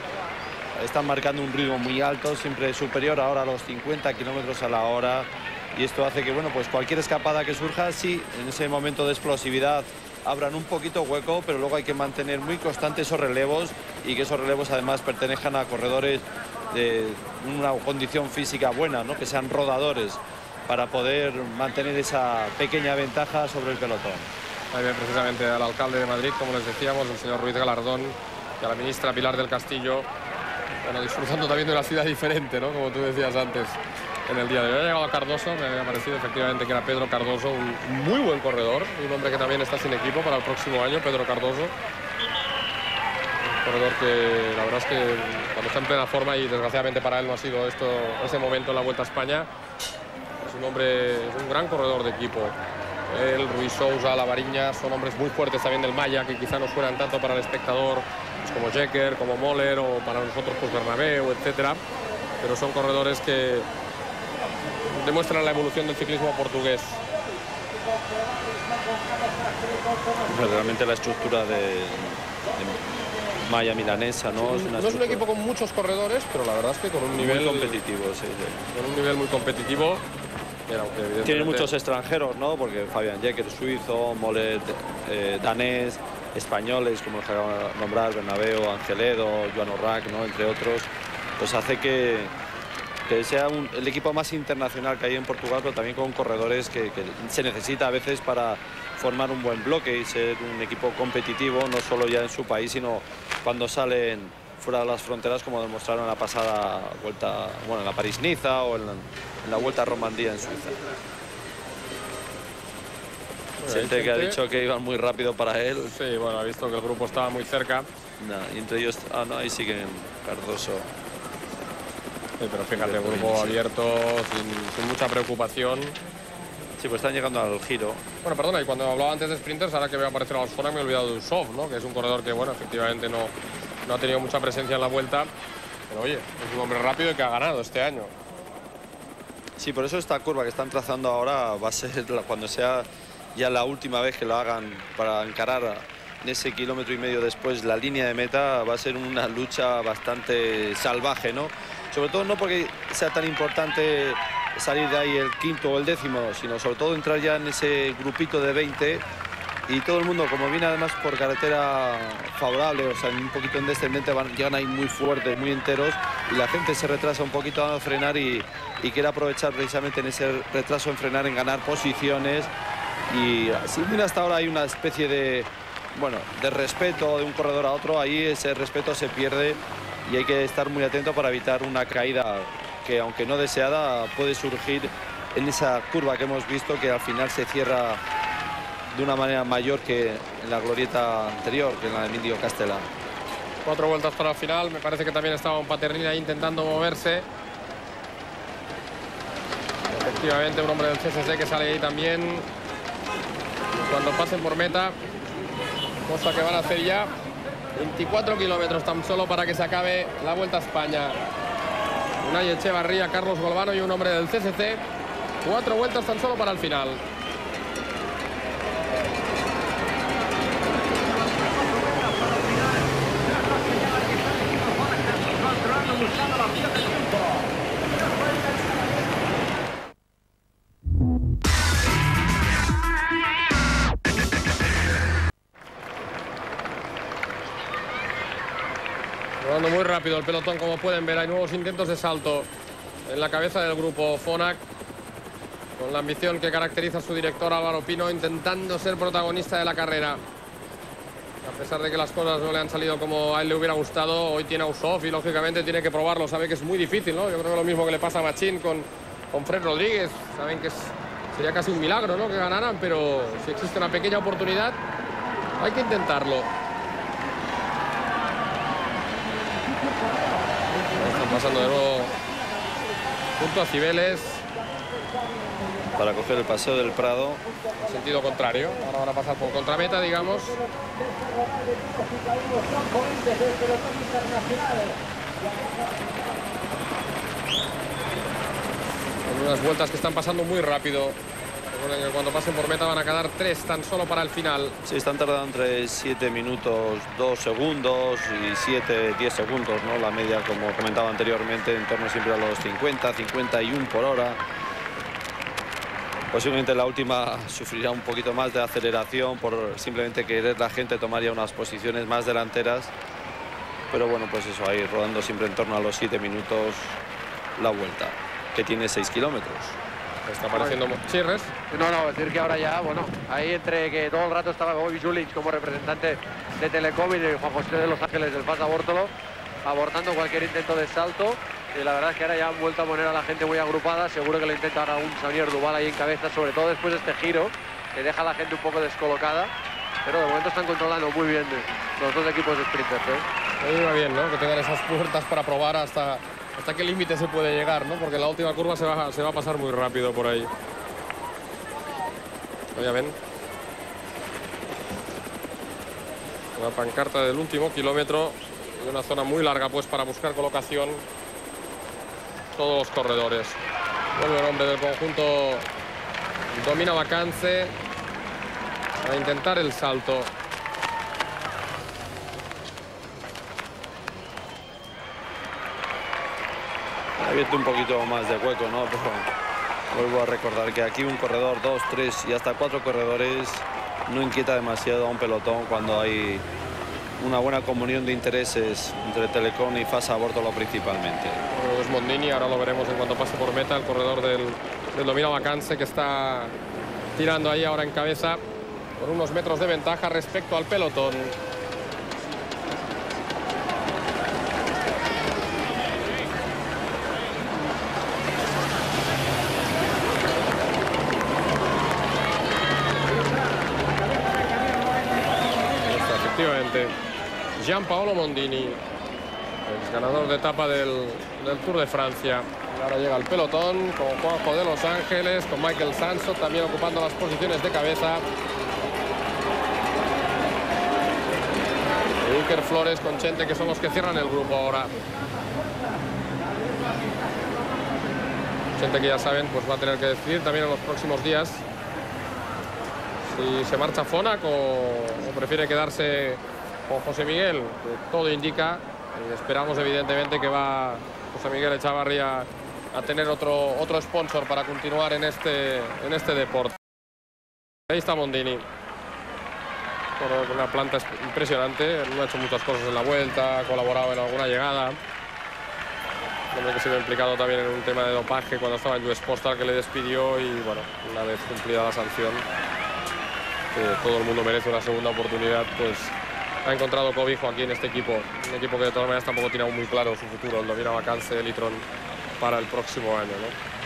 están marcando un ritmo muy alto, siempre superior ahora a los 50 kilómetros a la hora. Y esto hace que, bueno, pues cualquier escapada que surja, sí, en ese momento de explosividad abran un poquito hueco, pero luego hay que mantener muy constantes esos relevos y que esos relevos además pertenezcan a corredores de una condición física buena, ¿no? que sean rodadores para poder mantener esa pequeña ventaja sobre el pelotón.
Ven precisamente al alcalde de Madrid, como les decíamos, el señor Ruiz Galardón, y a la ministra Pilar del Castillo, bueno, disfrutando también de una ciudad diferente, ¿no? Como tú decías antes, en el día de hoy. Ha llegado Cardoso, me había parecido efectivamente que era Pedro Cardoso, un muy buen corredor, un hombre que también está sin equipo para el próximo año, Pedro Cardoso. Un corredor que la verdad es que cuando está en plena forma, y desgraciadamente para él no ha sido esto, ese momento en la Vuelta a España, es un hombre, es un gran corredor de equipo. El Ruiz Sousa, la Variña, son hombres muy fuertes también del Maya, que quizá no suenan tanto para el espectador, pues como Jecker, como Moller o para nosotros pues Bernabéu, etcétera. Pero son corredores que demuestran la evolución del ciclismo portugués.
Realmente la estructura de, de Maya milanesa, ¿no?
Es, no es un equipo con muchos corredores, pero la verdad es que con un nivel
muy competitivo, sí, sí.
Con un nivel muy competitivo.
Evidentemente... Tienen muchos extranjeros, ¿no? Porque Fabián Jecker, suizo, Molet, eh, danés, españoles, como los acabo de nombrar, Bernabéu, Angeledo, Joan Orrac, ¿no? Entre otros, pues hace que, que sea un, el equipo más internacional que hay en Portugal, pero también con corredores que, que, se necesita a veces para formar un buen bloque y ser un equipo competitivo, no solo ya en su país, sino cuando salen fuera de las fronteras, como demostraron en la pasada vuelta, bueno, en la París-Niza o en en la, vuelta a Romandía en Suiza. Bueno, gente que ha dicho que iban muy rápido para él.
Sí, bueno, ha visto que el grupo estaba muy cerca.
No, y entre ellos, ah, no, ahí siguen Cardoso.
Sí, pero fíjate, grupo abierto, sin, sin, mucha preocupación.
Sí, pues están llegando al giro.
Bueno, perdona, y cuando hablaba antes de sprinters, ahora que veo aparecer a los Fona, me he olvidado de Usov, ¿no? Que es un corredor que, bueno, efectivamente no, no ha tenido mucha presencia en la vuelta. Pero oye, es un hombre rápido y que ha ganado este año.
Sí, por eso esta curva que están trazando ahora va a ser cuando sea ya la última vez que lo hagan para encarar en ese kilómetro y medio después la línea de meta va a ser una lucha bastante salvaje, ¿no? Sobre todo no porque sea tan importante salir de ahí el quinto o el décimo, sino sobre todo entrar ya en ese grupito de 20 y todo el mundo, como viene además por carretera favorable, o sea, un poquito en descendente, van, llegan ahí muy fuertes, muy enteros y la gente se retrasa un poquito a frenar y, quiere aprovechar precisamente en ese retraso en frenar, en ganar posiciones. Y si bien hasta ahora hay una especie de, bueno, de respeto de un corredor a otro, ahí ese respeto se pierde y hay que estar muy atento para evitar una caída que aunque no deseada puede surgir en esa curva que hemos visto que al final se cierra de una manera mayor que en la glorieta anterior, que en la de Emilio Castellán.
Cuatro vueltas para el final, me parece que también estaba un Paternina intentando moverse. Efectivamente un hombre del CSC que sale ahí también. Cuando pasen por meta, cosa que van a hacer ya 24 kilómetros tan solo para que se acabe la Vuelta a España. Unai Echevarría, Carlos Golbano y un hombre del CCC. Cuatro vueltas tan solo para el final. Rápido el pelotón, como pueden ver. Hay nuevos intentos de salto en la cabeza del grupo Fonac. Con la ambición que caracteriza a su director Álvaro Pino, intentando ser protagonista de la carrera. A pesar de que las cosas no le han salido como a él le hubiera gustado, hoy tiene a Usof y lógicamente tiene que probarlo. Sabe que es muy difícil, ¿no? Yo creo que lo mismo que le pasa a Machín con, con Fred Rodríguez. Saben que sería casi un milagro, ¿no? Que ganaran, pero si existe una pequeña oportunidad, hay que intentarlo. Están pasando de nuevo junto a Cibeles.
Para coger el paseo del Prado.
En sentido contrario. Ahora van a pasar por contrameta, digamos. Con unas vueltas que están pasando muy rápido. Cuando pasen por meta van a quedar tres tan solo para el final.
Sí, están tardando entre 7 minutos 2 segundos y 7, 10 segundos, ¿no? La media, como comentaba anteriormente, en torno siempre a los 50, 51 por hora. Posiblemente la última sufrirá un poquito más de aceleración por simplemente querer la gente tomar ya unas posiciones más delanteras. Pero bueno, pues eso, ahí rodando siempre en torno a los 7 minutos la vuelta, que tiene 6 kilómetros.
Está apareciendo Chirres.
No, no, decir que ahora ya, bueno, ahí entre que todo el rato estaba Bobby Julich como representante de Telecom y de Juan José de Los Ángeles del Paz Abórtolo, abortando cualquier intento de salto. Y la verdad es que ahora ya han vuelto a poner a la gente muy agrupada. Seguro que lo intenta ahora un Xavier Duval ahí en cabeza, sobre todo después de este giro, que deja a la gente un poco descolocada. Pero de momento están controlando muy bien los dos equipos de sprinters. ¿eh?
Va bien, ¿no? Que tengan esas puertas para probar hasta hasta qué límite se puede llegar, ¿no? Porque la última curva se va, a pasar muy rápido por ahí. Ya ven. Una pancarta del último kilómetro y una zona muy larga pues para buscar colocación todos los corredores. Vuelve el hombre del conjunto domina Vacance a intentar el salto.
Abierto un poquito más de hueco, ¿no? Pero vuelvo a recordar que aquí un corredor, dos, tres y hasta cuatro corredores no inquieta demasiado a un pelotón cuando hay una buena comunión de intereses entre Telecom y Fasa Bortolo principalmente.
Es Mondini, ahora lo veremos en cuanto pase por meta, el corredor del, del Domina Vacance que está tirando ahí ahora en cabeza por unos metros de ventaja respecto al pelotón. efectivamente. Gianpaolo Mondini, el ganador de etapa del, Tour de Francia. Ahora llega el pelotón con Juanjo de Los Ángeles, con Michael Sanso también ocupando las posiciones de cabeza. Y Iker Flores con Chente que son los que cierran el grupo ahora. Chente que ya saben pues va a tener que decidir también en los próximos días si se marcha Fonac o prefiere quedarse con José Miguel, todo indica. Y esperamos evidentemente que va José Miguel Echavarría a tener otro, otro sponsor para continuar en este, en este deporte. Ahí está Mondini. Con una planta impresionante, no ha hecho muchas cosas en la vuelta, ha colaborado en alguna llegada. Hombre que se ve implicado también en un tema de dopaje cuando estaba en US Postal que le despidió y bueno, una vez cumplida la sanción, que todo el mundo merece una segunda oportunidad, pues ha encontrado cobijo aquí en este equipo. Un equipo que de todas maneras tampoco tiene muy claro su futuro, el domina vacance de Litron para el próximo año. ¿no?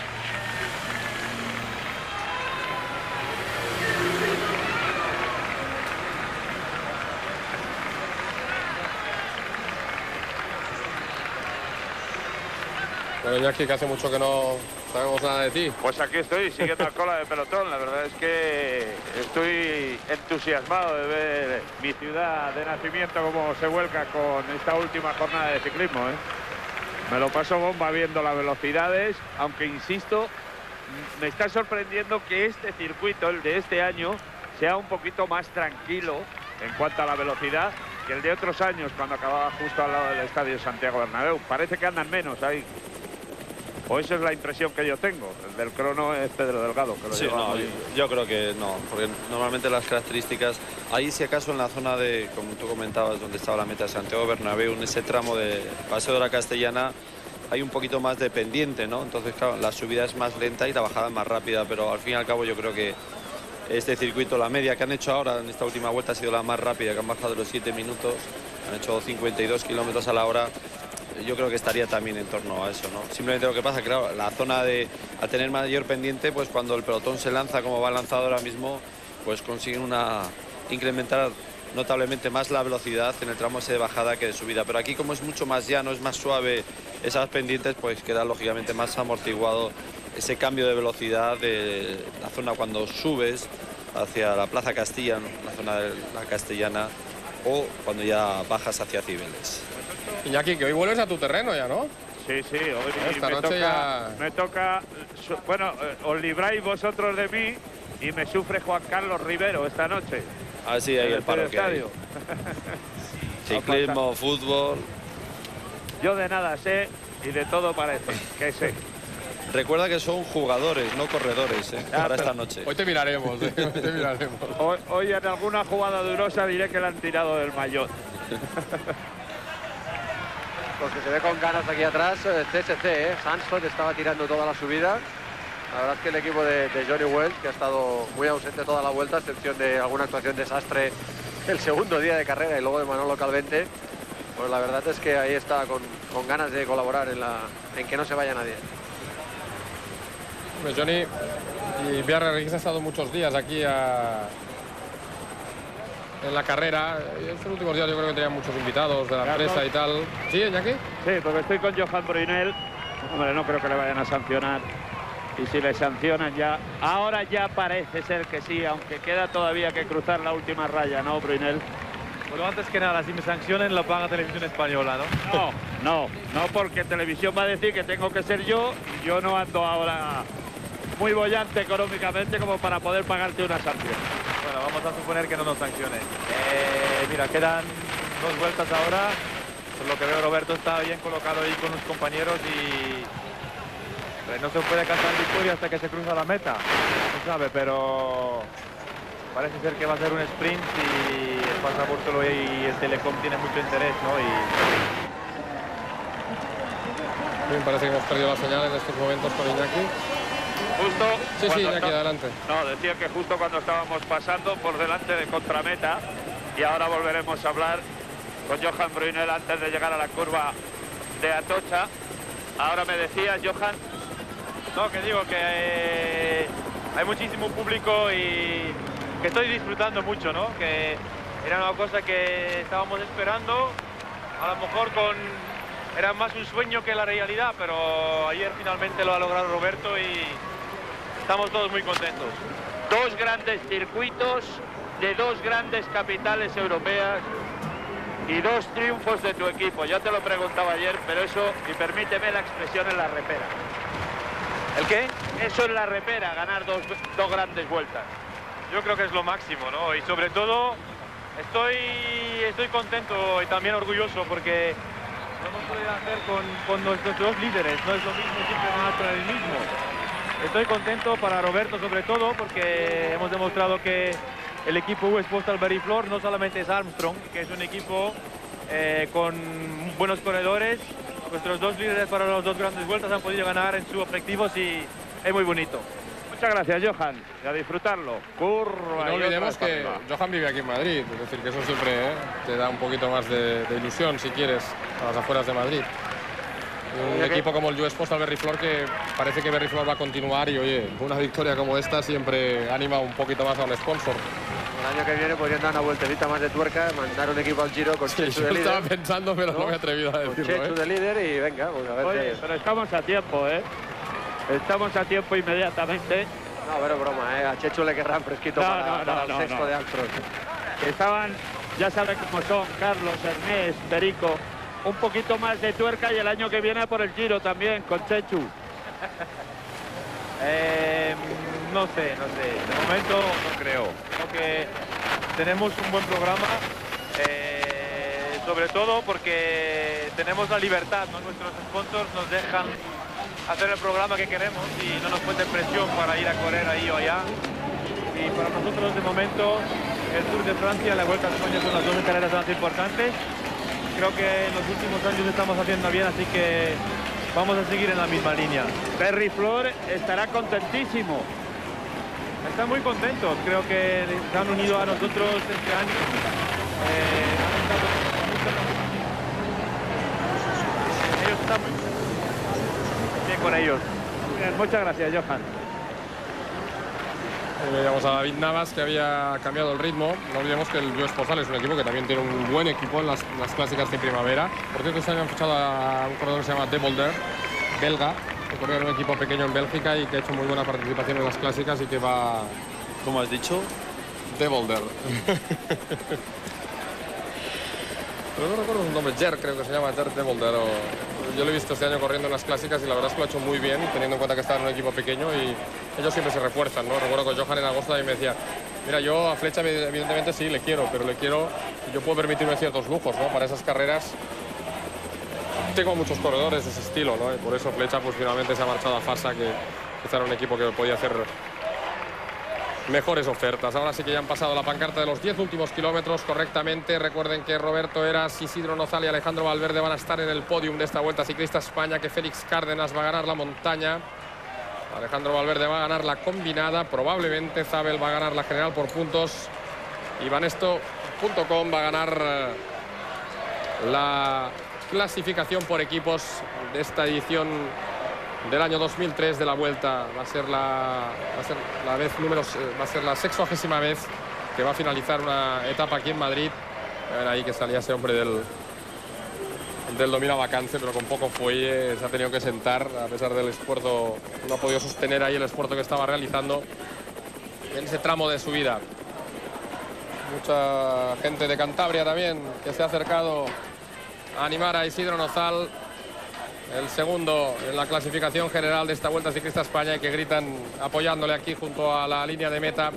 Bueno, Iñaki, que hace mucho que no
Pues aquí estoy, siguiendo la cola de pelotón. La verdad es que estoy entusiasmado de ver mi ciudad de nacimiento como se vuelca con esta última jornada de ciclismo. ¿eh? Me lo paso bomba viendo las velocidades, aunque insisto, me está sorprendiendo que este circuito, el de este año, sea un poquito más tranquilo en cuanto a la velocidad que el de otros años cuando acababa justo al lado del estadio Santiago Bernabéu. Parece que andan menos ahí. O esa es la impresión que yo tengo. El del crono es Pedro Delgado. Que lo
Sí, no, yo creo que no, porque normalmente las características, ahí si acaso en la zona de, como tú comentabas, donde estaba la meta de Santiago Bernabéu, en ese tramo de Paseo de la Castellana, hay un poquito más de pendiente, ¿no? Entonces, claro, la subida es más lenta y la bajada es más rápida, pero al fin y al cabo yo creo que este circuito, la media que han hecho ahora en esta última vuelta ha sido la más rápida, que han bajado los 7 minutos, han hecho 52 kilómetros a la hora. Yo creo que estaría también en torno a eso, ¿no? Simplemente lo que pasa, claro, la zona de a tener mayor pendiente, pues cuando el pelotón se lanza como va lanzado ahora mismo, pues consiguen una incrementar notablemente más la velocidad en el tramo ese de bajada que de subida. Pero aquí como es mucho más llano, es más suave esas pendientes, pues queda lógicamente más amortiguado ese cambio de velocidad de la zona cuando subes hacia la Plaza Castilla, la zona de la Castellana, o cuando ya bajas hacia Cibeles.
Iñaki, que hoy vuelves a tu terreno ya, ¿no?
Sí, sí, hoy
Esta
me,
noche
toca,
ya-
me toca, bueno, eh, os libráis vosotros de mí y me sufre Juan Carlos Rivero esta noche.
Así hay
en
el paro que hay.
estadio.
Ciclismo, fútbol.
Yo de nada sé y de todo parece que sé.
Recuerda que son jugadores, no corredores, ¿eh? para esta noche.
Hoy te miraremos, ¿eh? Hoy te miraremos.
Hoy, hoy en alguna jugada durosa diré que le han tirado del maillot.
Que se ve con ganas aquí atrás, eh, CSC, ¿eh? Sansford estaba tirando toda la subida. La verdad es que el equipo de, Johnny Wells, que ha estado muy ausente toda la vuelta, a excepción de alguna actuación desastre el segundo día de carrera y luego de Manolo Calvente, pues la verdad es que ahí está con, con ganas de colaborar en, la, en que no se vaya nadie.
Pues Johnny y Riggs ha estado muchos días aquí a- en la carrera. Y estos últimos días yo creo que tenía muchos invitados de la
Carlos.
empresa y tal. ¿Sí, Iñaki?
Sí, porque estoy con Johan Brunel. Hombre, no creo que le vayan a sancionar.
y si le sancionan ya. Ahora ya parece ser que sí, aunque queda todavía que cruzar la última raya, ¿no, Brunel?
Bueno, antes que nada, si me sancionen lo paga Televisión Española, ¿no?
No, no, no porque Televisión va a decir que tengo que ser yo. Yo no ando ahora muy bollante económicamente como para poder pagarte una sanción.
Bueno, vamos a suponer que no nos sancionen. Eh, mira, quedan dos vueltas ahora. Por lo que veo, Roberto está bien colocado ahí con los compañeros y no se puede cantar victoria hasta que se cruza la meta. No sabe, pero parece ser que va a ser un sprint y el pasaporte y el Telecom tiene mucho interés, ¿no? Y
Bien, parece que hemos perdido la señal en estos momentos con Iñaki.
Justo.
Sí, sí,
está-
adelante.
No, decía que justo cuando estábamos pasando por delante de contrameta y ahora volveremos a hablar con Johan Brunel antes de llegar a la curva de Atocha. Ahora me decías, Johan,
No, que digo que eh, hay muchísimo público y que estoy disfrutando mucho, ¿no? Que era una cosa que estábamos esperando, a lo mejor con era más un sueño que la realidad, pero ayer finalmente lo ha logrado Roberto y estamos todos muy contentos.
Dos grandes circuitos de dos grandes capitales europeas y dos triunfos de tu equipo. Ya te lo preguntaba ayer, pero eso, y permíteme la expresión en la repera.
¿El qué?
Eso en la repera, ganar dos, dos grandes vueltas.
Yo creo que es lo máximo, ¿no? Y sobre todo estoy, estoy contento y también orgulloso porque lo hemos podido hacer con, con nuestros dos líderes. No es lo mismo siempre ganar con el mismo. Estoy contento para Roberto sobre todo porque hemos demostrado que el equipo US Postal Flor no solamente es Armstrong, que es un equipo eh, con buenos corredores. Nuestros dos líderes para las dos grandes vueltas han podido ganar en sus objetivos y es muy bonito.
Muchas gracias, Johan. Y a disfrutarlo. Curva.
Y no olvidemos que
arriba.
Johan vive aquí en Madrid, es decir, que eso siempre ¿eh? te da un poquito más de, de ilusión, si quieres, a las afueras de Madrid. Un equipo como el US Postal Berryflor que parece que Berryflor va a continuar y oye, una victoria como esta siempre anima un poquito más a un sponsor.
El año que viene podrían dar una vueltecita más de tuerca, mandar un equipo al giro con
Sí,
Chechu
yo
de líder.
estaba pensando, pero no,
¿no?
me he atrevido a
Con
decirlo.
Chechu
¿eh?
de líder y venga, pues a ver
Oye,
si-
pero estamos a tiempo, ¿eh? Estamos a tiempo inmediatamente.
No, pero broma, ¿eh? A Chechu le querrán fresquito
No,
para,
no,
para
no,
el sexto
no.
de Armstrong.
Estaban, ya saben cómo son, Carlos, Ernest, Perico. Un poquito más de tuerca y el año que viene por el Giro también, con Chechu.
Eh, no sé, no sé. De momento no creo. Creo que tenemos un buen programa, eh, sobre todo porque tenemos la libertad, ¿no? Nuestros sponsors nos dejan hacer el programa que queremos y no nos meten presión para ir a correr ahí o allá. Y para nosotros de momento el Tour de Francia la Vuelta a España son las dos carreras más importantes. Creo que en los últimos años estamos haciendo bien, así que vamos a seguir en la misma línea.
Perry Flor estará contentísimo.
Están muy contentos, creo que se han unido a nosotros este año. Eh, Ellos están muy bien con ellos.
Muchas gracias, Johan.
Y Veíamos a David Navas que había cambiado el ritmo. No olvidemos que el US Postal es un equipo que también tiene un buen equipo en las, las clásicas de primavera. Por cierto, año han fichado a un corredor que se llama De Bolder, belga, que corre en un equipo pequeño en Bélgica y que ha hecho muy buena participación en las clásicas y que va
Como has dicho,
De Bolder. Pero no recuerdo su nombre, Jer creo que se llama, Jer De Bolder. o- Yo lo he visto este año corriendo en las clásicas y la verdad es que lo ha hecho muy bien, teniendo en cuenta que está en un equipo pequeño y ellos siempre se refuerzan, ¿no? Recuerdo que Johan en agosto también me decía, mira, yo a Flecha evidentemente sí le quiero, pero le quiero, yo puedo permitirme ciertos lujos, ¿no? Para esas carreras tengo muchos corredores de ese estilo, ¿no? Por eso Flecha pues finalmente se ha marchado a Fasa, que quizá era un equipo que podía hacer mejores ofertas. Ahora sí que ya han pasado la pancarta de los 10 últimos kilómetros correctamente. Recuerden que Roberto Eras, Isidro Nozal y Alejandro Valverde van a estar en el podium de esta Vuelta Ciclista España, que Félix Cárdenas va a ganar la montaña. Alejandro Valverde va a ganar la combinada, probablemente Zabel va a ganar la general por puntos y Vanesto.com va a ganar eh, la clasificación por equipos de esta edición del año 2003 de la Vuelta. Va a ser la, va a ser la vez número, eh, va a ser la vez que va a finalizar una etapa aquí en Madrid. A ver ahí que salía ese hombre del del dominaba Cance, pero con poco fuelle se ha tenido que sentar a pesar del esfuerzo, no ha podido sostener ahí el esfuerzo que estaba realizando en ese tramo de subida. Mucha gente de Cantabria también que se ha acercado a animar a Isidro Nozal, el segundo en la clasificación general de esta Vuelta Ciclista España y que gritan apoyándole aquí junto a la línea de meta.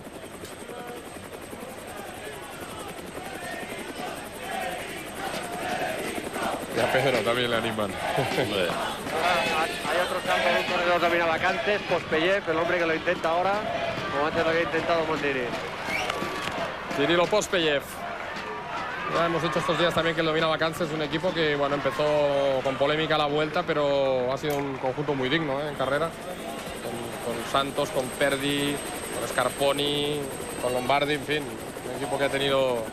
Y a Pedro también le animan.
Hay otro campo de un corredor también a vacantes, Pospellev, el hombre que lo intenta ahora, como antes lo había intentado Mondini.
Cirilo Pospeyev. Ya hemos dicho estos días también que el Domina Vacances es un equipo que bueno, empezó con polémica la vuelta, pero ha sido un conjunto muy digno ¿eh? en carrera. Con, con Santos, con Perdi, con Scarponi, con Lombardi, en fin. Un equipo que ha tenido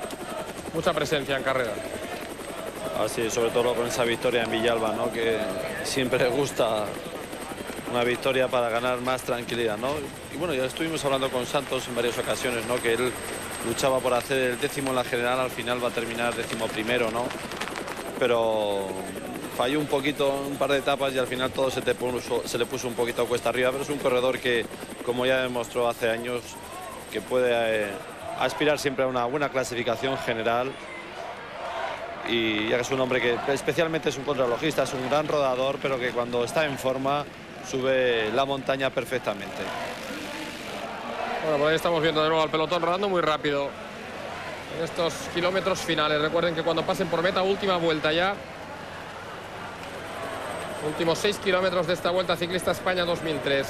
mucha presencia en carrera.
Así, sobre todo con esa victoria en Villalba, ¿no? que siempre gusta una victoria para ganar más tranquilidad. ¿no? Y bueno, ya estuvimos hablando con Santos en varias ocasiones, ¿no? que él luchaba por hacer el décimo en la general, al final va a terminar décimo primero, ¿no? Pero falló un poquito un par de etapas y al final todo se, le puso un poquito cuesta arriba, pero es un corredor que, como ya demostró hace años, que puede eh, aspirar siempre a una buena clasificación general y ya que es un hombre que especialmente es un contralogista, es un gran rodador, pero que cuando está en forma sube la montaña perfectamente.
Bueno, por ahí estamos viendo de nuevo al pelotón rodando muy rápido en estos kilómetros finales. Recuerden que cuando pasen por meta, última vuelta ya. Últimos seis kilómetros de esta Vuelta Ciclista España 2003.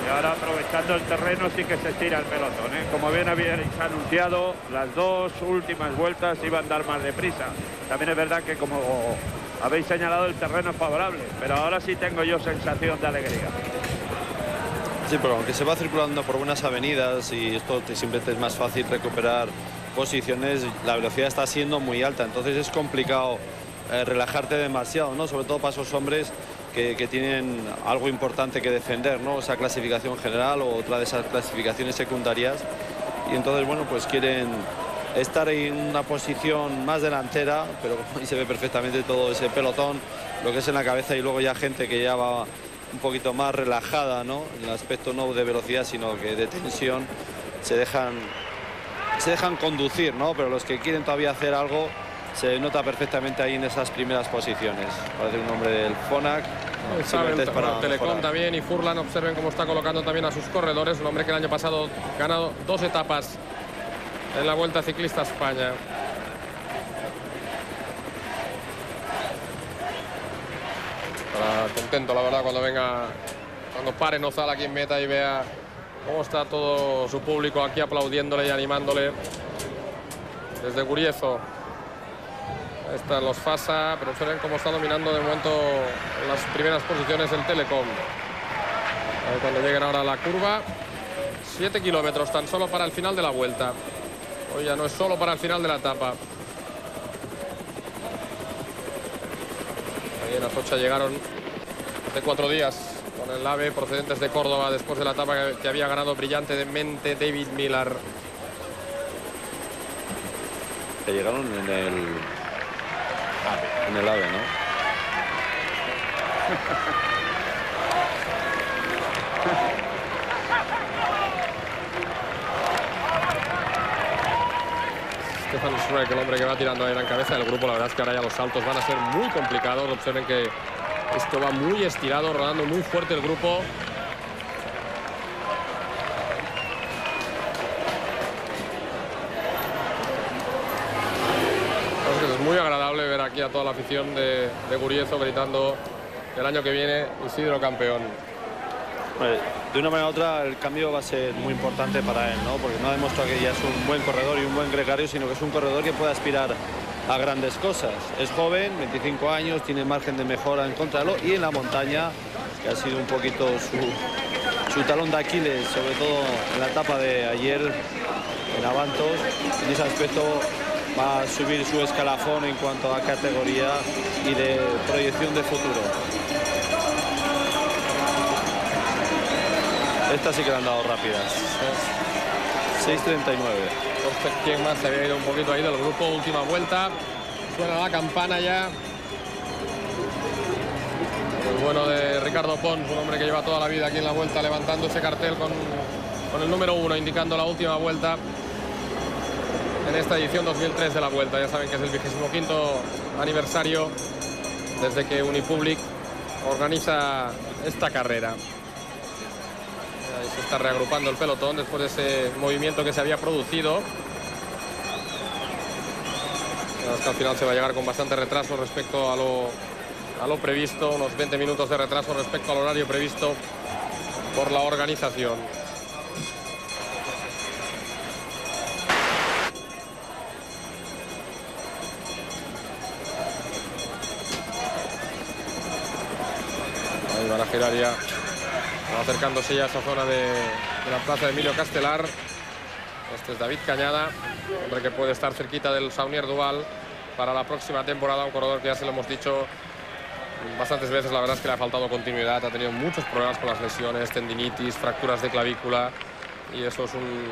Y ahora aprovechando el terreno sí que se estira el pelotón. ¿eh? Como bien habíais anunciado, las dos últimas vueltas iban a dar más deprisa. También es verdad que como habéis señalado el terreno es favorable, pero ahora sí tengo yo sensación de alegría.
Sí, pero aunque se va circulando por buenas avenidas y esto te, siempre es más fácil recuperar posiciones, la velocidad está siendo muy alta, entonces es complicado eh, relajarte demasiado, ¿no? Sobre todo para esos hombres que, tienen algo importante que defender, ¿no? Esa clasificación general o otra de esas clasificaciones secundarias. Y entonces, bueno, pues quieren estar en una posición más delantera, pero ahí se ve perfectamente todo ese pelotón, lo que es en la cabeza y luego ya gente que ya va un poquito más relajada, ¿no? En el aspecto no de velocidad, sino que de tensión, se dejan, se dejan conducir, ¿no? Pero los que quieren todavía hacer algo, se nota perfectamente ahí en esas primeras posiciones. Parece un hombre del FONAC.
No, para Telecom mejorar. también y Furlan, observen cómo está colocando también a sus corredores, un hombre que el año pasado ha ganado dos etapas en la Vuelta Ciclista España. Contento, la verdad, cuando venga, cuando pare Nozal aquí en meta y vea cómo está todo su público aquí aplaudiéndole y animándole desde Guriezo. Están los FASA, pero observen cómo está dominando de momento las primeras posiciones el Telecom. Ahí cuando lleguen ahora a la curva, 7 kilómetros tan solo para el final de la vuelta. Hoy ya no es solo para el final de la etapa. Ahí en Azocha llegaron hace cuatro días con el AVE procedentes de Córdoba después de la etapa que, que había ganado brillantemente David Miller.
Que llegaron en el en el AVE, ¿no?
Stefan Schreck, el hombre que va tirando ahí en cabeza del grupo. La verdad es que ahora ya los saltos van a ser muy complicados. Observen que esto va muy estirado, rodando muy fuerte el grupo. Es muy agradable aquí a toda la afición de, de Guriezo gritando el año que viene Isidro campeón.
De una manera u otra el cambio va a ser muy importante para él, ¿no? porque no ha demostrado que ya es un buen corredor y un buen gregario, sino que es un corredor que puede aspirar a grandes cosas. Es joven, 25 años, tiene margen de mejora en contrarlo y en la montaña, que ha sido un poquito su, su talón de Aquiles, sobre todo en la etapa de ayer en Avantos, en ese aspecto va a subir su escalafón en cuanto a categoría y de proyección de futuro. Estas sí que le han dado rápidas. 6.39.
No sé quién más se había ido un poquito ahí del grupo. Última vuelta. Suena la campana ya. El bueno de Ricardo Pons, un hombre que lleva toda la vida aquí en la vuelta levantando ese cartel con, con el número uno, indicando la última vuelta en esta edición 2003 de la vuelta. Ya saben que es el vigésimo quinto aniversario desde que Unipublic organiza esta carrera. Ahí se está reagrupando el pelotón después de ese movimiento que se había producido. Es que al final se va a llegar con bastante retraso respecto a lo previsto, unos 20 minutos de retraso respecto al horario previsto por la organización. Acercándose ya a esa zona de, de la plaza de Emilio Castelar. Este es David Cañada, hombre que puede estar cerquita del Saunier Duval para la próxima temporada. Un corredor que ya se lo hemos dicho bastantes veces. La verdad es que le ha faltado continuidad. Ha tenido muchos problemas con las lesiones, tendinitis, fracturas de clavícula. Y eso es un,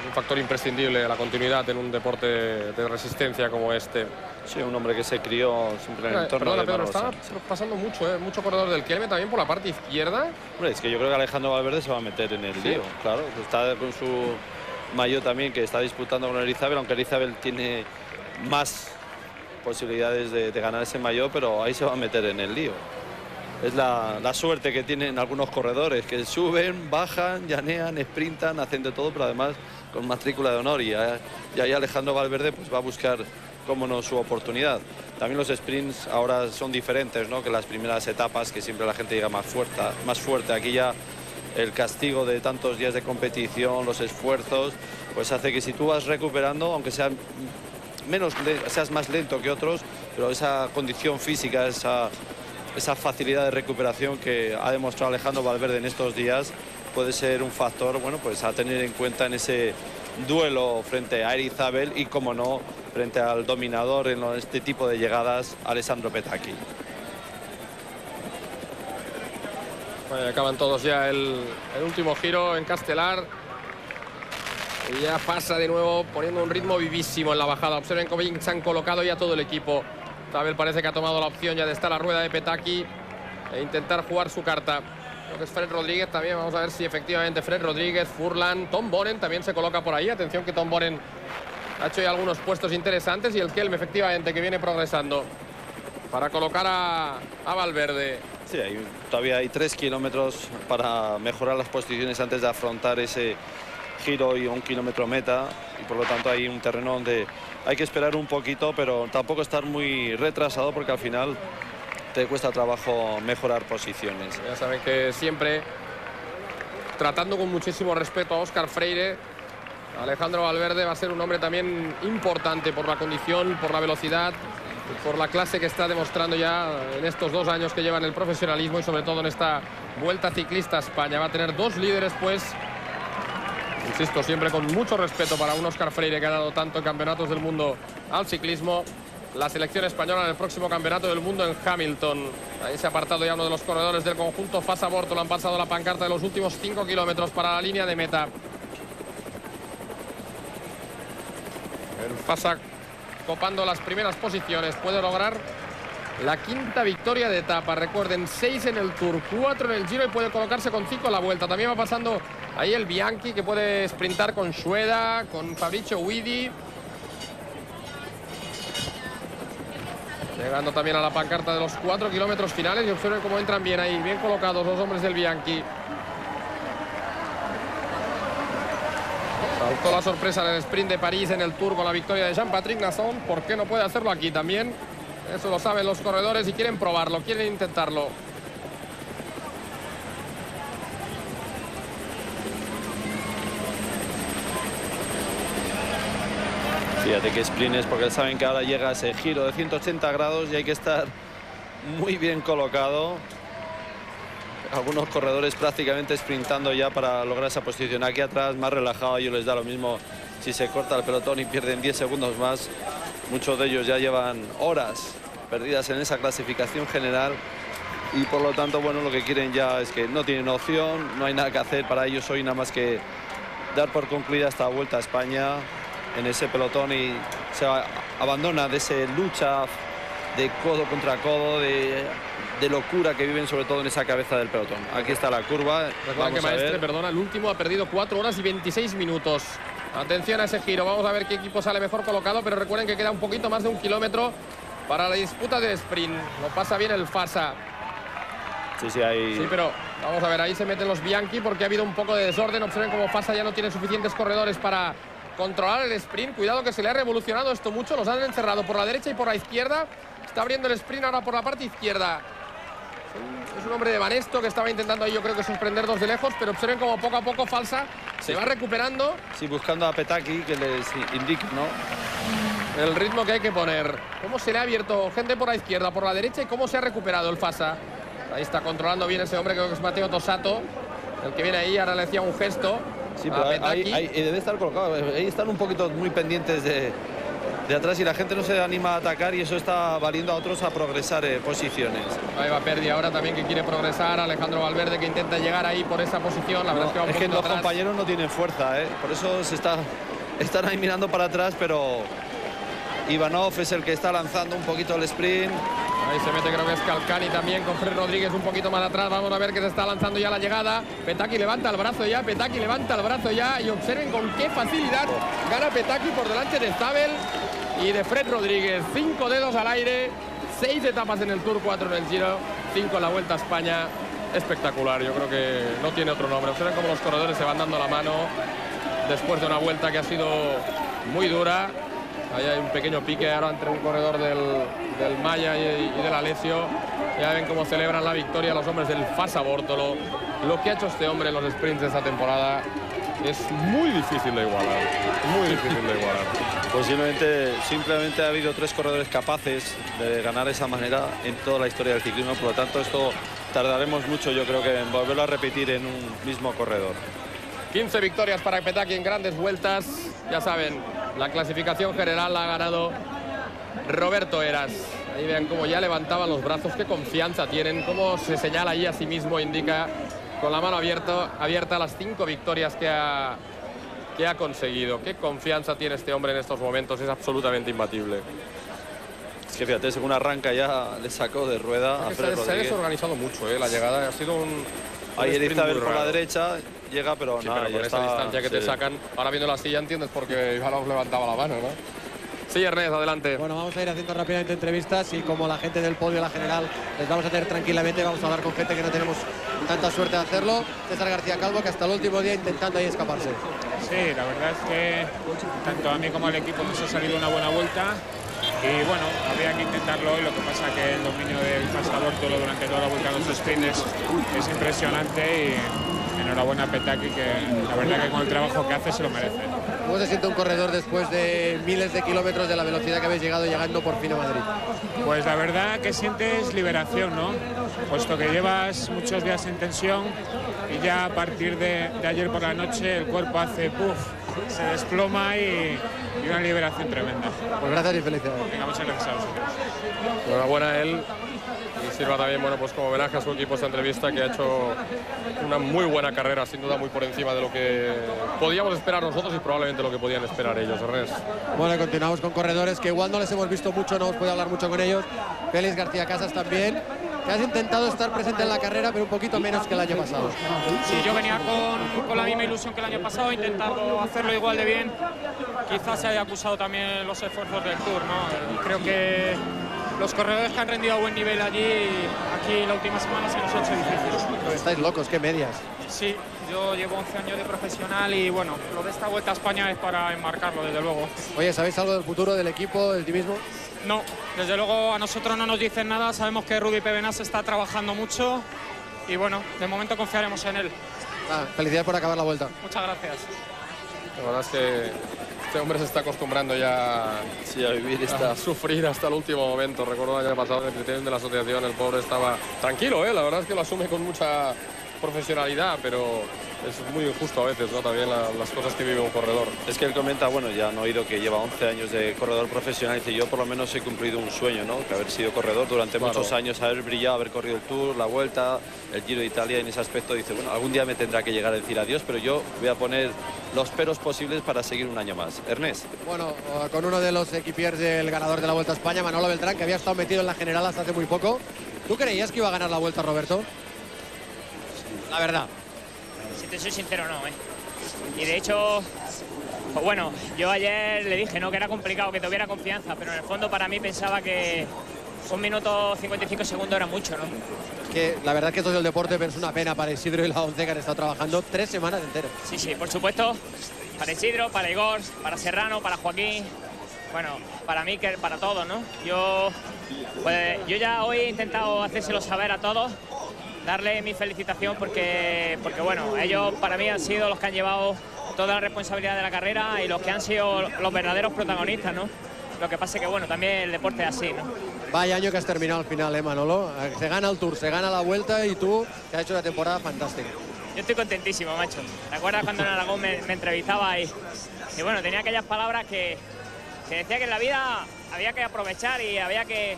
es un factor imprescindible, la continuidad en un deporte de resistencia como este.
Sí, un hombre que se crió siempre en el entorno
Perdona,
de
Pedro, está pasando mucho, ¿eh? mucho corredor del Kelme también por la parte izquierda.
Hombre, es que yo creo que Alejandro Valverde se va a meter en el
Sí.
lío, claro. Está con su mayo también que está disputando con Elizabeth, aunque Elizabeth tiene más posibilidades de, de ganar ese mayo, pero ahí se va a meter en el lío. Es la, la suerte que tienen algunos corredores, que suben, bajan, llanean, sprintan, hacen de todo, pero además con matrícula de honor. Y, y ahí Alejandro Valverde pues, va a buscar, cómo no, su oportunidad. También los sprints ahora son diferentes ¿no? que las primeras etapas, que siempre la gente llega más fuerte. Más fuerte. Aquí ya el castigo de tantos días de competición, los esfuerzos, pues hace que si tú vas recuperando, aunque sea menos seas más lento que otros, pero esa condición física, esa, esa facilidad de recuperación que ha demostrado Alejandro Valverde en estos días puede ser un factor bueno, pues a tener en cuenta en ese duelo frente a Erizabel y, como no, frente al dominador en este tipo de llegadas, Alessandro Petacchi.
Bueno, acaban todos ya el, el último giro en Castelar. Y ya pasa de nuevo poniendo un ritmo vivísimo en la bajada. Observen cómo se han colocado ya todo el equipo. Tabel parece que ha tomado la opción ya de estar a la rueda de Petaki e intentar jugar su carta. Creo que es Fred Rodríguez también. Vamos a ver si efectivamente Fred Rodríguez, Furlan, Tom Bonen también se coloca por ahí. Atención que Tom Bonen ha hecho ya algunos puestos interesantes y el Kelm efectivamente que viene progresando para colocar a, a Valverde.
Sí, todavía hay tres kilómetros para mejorar las posiciones antes de afrontar ese giro y un kilómetro meta y por lo tanto hay un terreno donde hay que esperar un poquito pero tampoco estar muy retrasado porque al final te cuesta trabajo mejorar posiciones.
Ya saben que siempre tratando con muchísimo respeto a Óscar Freire, Alejandro Valverde va a ser un hombre también importante por la condición, por la velocidad, por la clase que está demostrando ya en estos dos años que lleva en el profesionalismo y sobre todo en esta Vuelta Ciclista a España. Va a tener dos líderes pues, insisto, siempre con mucho respeto para un Óscar Freire que ha dado tanto en campeonatos del mundo al ciclismo. La selección española en el próximo campeonato del mundo en Hamilton. Ahí se ha apartado ya uno de los corredores del conjunto Fasa Borto. Le han pasado la pancarta de los últimos 5 kilómetros para la línea de meta. El Fasa copando las primeras posiciones. Puede lograr la quinta victoria de etapa. Recuerden, 6 en el Tour, 4 en el Giro y puede colocarse con 5 en la Vuelta. También va pasando ahí el Bianchi que puede sprintar con Shueda, con Fabricio Guidi. Llegando también a la pancarta de los 4 kilómetros finales y observen cómo entran bien ahí, bien colocados los hombres del Bianchi. Saltó la sorpresa en el sprint de París en el Tour con la victoria de Jean-Patrick Nasson. ¿Por qué no puede hacerlo aquí también? Eso lo saben los corredores y quieren probarlo, quieren intentarlo.
Fíjate que sprints porque saben que ahora llega ese giro de 180 grados y hay que estar muy bien colocado. Algunos corredores prácticamente sprintando ya para lograr esa posición. Aquí atrás más relajado, a ellos les da lo mismo si se corta el pelotón y pierden 10 segundos más. Muchos de ellos ya llevan horas perdidas en esa clasificación general y por lo tanto, bueno, lo que quieren ya es que no tienen opción, no hay nada que hacer para ellos hoy nada más que dar por concluida esta vuelta a España en ese pelotón y se abandona de esa lucha de codo contra codo, de, locura que viven sobre todo en esa cabeza del pelotón. Aquí está la curva.
Recuerda que Maestre, perdona, el último ha perdido 4 horas y 26 minutos. Atención a ese giro, vamos a ver qué equipo sale mejor colocado, pero recuerden que queda un poquito más de un kilómetro para la disputa del sprint. Lo pasa bien el Fasa.
Sí, sí, ahí...
Sí, pero vamos a ver, ahí se meten los Bianchi porque ha habido un poco de desorden. Observen cómo Fasa ya no tiene suficientes corredores para controlar el sprint. Cuidado que se le ha revolucionado esto mucho. Los han encerrado por la derecha y por la izquierda. Está abriendo el sprint ahora por la parte izquierda. Es un hombre de Banesto que estaba intentando ahí yo creo que sorprender dos de lejos, pero observen como poco a poco Falsa se va recuperando.
Sí, buscando a Petaki que les indique, ¿no?
El ritmo que hay que poner. Cómo se le ha abierto gente por la izquierda, por la derecha y cómo se ha recuperado el Fasa. Ahí está controlando bien ese hombre, creo que es Mateo Tosato, el que viene ahí, ahora le hacía un gesto.
Sí, pero ahí, debe estar colocado. Ahí están un poquito muy pendientes de, de atrás y la gente no se anima a atacar y eso está valiendo a otros a progresar en posiciones.
Ahí va Perdi ahora también que quiere progresar, Alejandro Valverde que intenta llegar ahí por esa posición, la verdad
es que, los compañeros no tienen fuerza, ¿eh? por eso se está, están ahí mirando para atrás, pero Ivanov es el que está lanzando un poquito el sprint.
Ahí se mete creo que es Calcani también con Fred Rodríguez un poquito más atrás. Vamos a ver que se está lanzando ya la llegada. Petaki levanta el brazo ya, Petaki levanta el brazo ya y observen con qué facilidad gana Petaki por delante de Stabel y de Fred Rodríguez. Cinco dedos al aire, seis etapas en el Tour, cuatro en el Giro, cinco en la Vuelta a España. Espectacular, yo creo que no tiene otro nombre. Observen cómo los corredores se van dando la mano después de una vuelta que ha sido muy dura. Ahí hay un pequeño pique ahora entre un corredor del, del Maya y, del Alessio. Ya ven cómo celebran la victoria los hombres del Fasa Bortolo. Lo que ha hecho este hombre en los sprints de esta temporada es muy difícil de igualar. Muy difícil de igualar.
Posiblemente, simplemente ha habido tres corredores capaces de ganar de esa manera en toda la historia del ciclismo. Por lo tanto, esto tardaremos mucho, yo creo que en volverlo a repetir en un mismo corredor.
15 victorias para Petaki en grandes vueltas. Ya saben, la clasificación general la ha ganado Roberto Eras. Ahí vean cómo ya levantaban los brazos, qué confianza tienen, cómo se señala ahí a sí mismo, indica con la mano abierta, abierta las cinco victorias que ha, que ha conseguido. Qué confianza tiene este hombre en estos momentos, es absolutamente imbatible.
Es que fíjate, según arranca ya le sacó de rueda
a se, ha desorganizado mucho, ¿eh? la llegada ha sido un...
Ahí Elizabeth por la derecha llega, pero
nada, pero con esa distancia que te sacan, ahora viendo la silla entiendes por qué Ivanov levantaba la mano, ¿no? Sí, Ernest, adelante.
Bueno, vamos a ir haciendo rápidamente entrevistas y como la gente del podio, la general, les vamos a tener tranquilamente, vamos a hablar con gente que no tenemos tanta suerte de hacerlo. César García Calvo, que hasta el último día intentando ahí escaparse.
Sí, la verdad es que tanto a mí como al equipo nos ha salido una buena vuelta. Y bueno, había que intentarlo hoy, lo que pasa que el dominio del Pasabortolo durante toda la vuelta de los sprints es impresionante y enhorabuena a Petaki que la verdad que con el trabajo que hace se lo merece.
¿Cómo se siente un corredor después de miles de kilómetros de la velocidad que habéis llegado llegando por fin a Madrid?
Pues la verdad que sientes liberación, ¿no? Puesto que llevas muchos días en tensión y ya a partir de, ayer por la noche el cuerpo hace puff, se desploma y, una liberación tremenda.
Pues gracias y felicidades.
Venga, muchas gracias a vosotros.
Enhorabuena a él y sirva también bueno, pues como homenaje a su equipo esta entrevista que ha hecho una muy buena carrera, sin duda muy por encima de lo que podíamos esperar nosotros y probablemente lo que podían esperar ellos. Ernest.
Bueno, continuamos con corredores que igual no les hemos visto mucho, no hemos podido hablar mucho con ellos. Félix García Casas también que has intentado estar presente en la carrera, pero un poquito menos que el año pasado.
Sí, yo venía con, con la misma ilusión que el año pasado, intentando hacerlo igual de bien. Quizás se haya acusado también los esfuerzos del Tour, ¿no? Creo que los corredores que han rendido a buen nivel allí, aquí la última semana se nos ha hecho difícil.
Estáis locos, qué medias.
Sí, yo llevo 11 años de profesional y bueno, lo de esta vuelta a España es para enmarcarlo, desde luego.
Oye, ¿sabéis algo del futuro del equipo, del ti mismo?
No, desde luego a nosotros no nos dicen nada, sabemos que Rudy Pevenas está trabajando mucho y bueno, de momento confiaremos en él.
Ah, felicidades por acabar la vuelta.
Muchas gracias.
La verdad es que este hombre se está acostumbrando ya
a vivir esta...
a sufrir hasta el último momento. Recuerdo el año pasado en el criterio de la asociación, el pobre estaba tranquilo, ¿eh? la verdad es que lo asume con mucha profesionalidad, pero es muy injusto a veces, ¿no? También la- las cosas que vive un corredor.
Es que él comenta, bueno, ya han oído que lleva 11 años de corredor profesional y dice, yo por lo menos he cumplido un sueño, ¿no? Que haber sido corredor durante
Claro.
muchos años, haber brillado, haber corrido el Tour, la Vuelta, el Giro de Italia, y en ese aspecto dice, bueno, algún día me tendrá que llegar a decir adiós, pero yo voy a poner los peros posibles para seguir un año más. Ernest.
Bueno, eh, con uno de los equipiers del ganador de la Vuelta a España, Manolo Beltrán, que había estado metido en la general hasta hace muy poco. ¿Tú creías que iba a ganar la Vuelta, Roberto? La verdad.
Si te soy sincero, no, ¿eh? Y de hecho, pues bueno, yo ayer le dije, ¿no? Que era complicado, que tuviera confianza, pero en el fondo para mí pensaba que un minuto 55 segundos era mucho, ¿no?
Que la verdad es que es el deporte, pero es una pena para Isidro y la once que han estado trabajando tres semanas enteras.
Sí, sí, por supuesto, para Isidro, para Igor, para Serrano, para Joaquín, bueno, para mí, que para todos, ¿no? Yo, pues, yo ya hoy he intentado hacérselo saber a todos, darle mi felicitación porque, porque, bueno, ellos para mí han sido los que han llevado toda la responsabilidad de la carrera y los que han sido los verdaderos protagonistas, ¿no? Lo que pasa es que, bueno, también el deporte es así, ¿no?
Vaya año que has terminado al final, ¿eh, Manolo? Se gana el Tour, se gana la Vuelta y tú, que has hecho una temporada fantástica.
Yo estoy contentísimo, macho. ¿Te acuerdas cuando en Aragón me, me entrevistaba y, y, bueno, tenía aquellas palabras que, que decía que en la vida había que aprovechar y había que,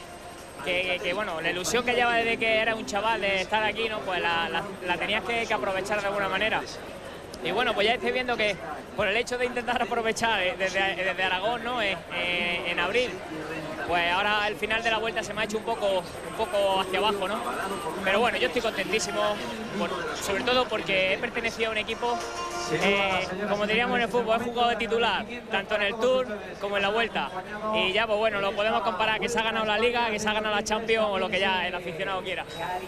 que, bueno, la ilusión que lleva desde que era un chaval de estar aquí, ¿no? Pues la, tenías que, aprovechar de alguna manera. Y bueno, pues ya estoy viendo que por el hecho de intentar aprovechar eh, desde, desde Aragón, ¿no? Eh, eh, en abril, pues ahora el final de la vuelta se me ha hecho un poco, un poco hacia abajo, ¿no? Pero bueno, yo estoy contentísimo, sobre todo porque he pertenecido a un equipo, eh, como diríamos en el fútbol, he jugado de titular, tanto en el Tour como en la vuelta. Y ya, pues bueno, lo podemos comparar que se ha ganado la Liga, que se ha ganado la Champions o lo que ya el aficionado quiera.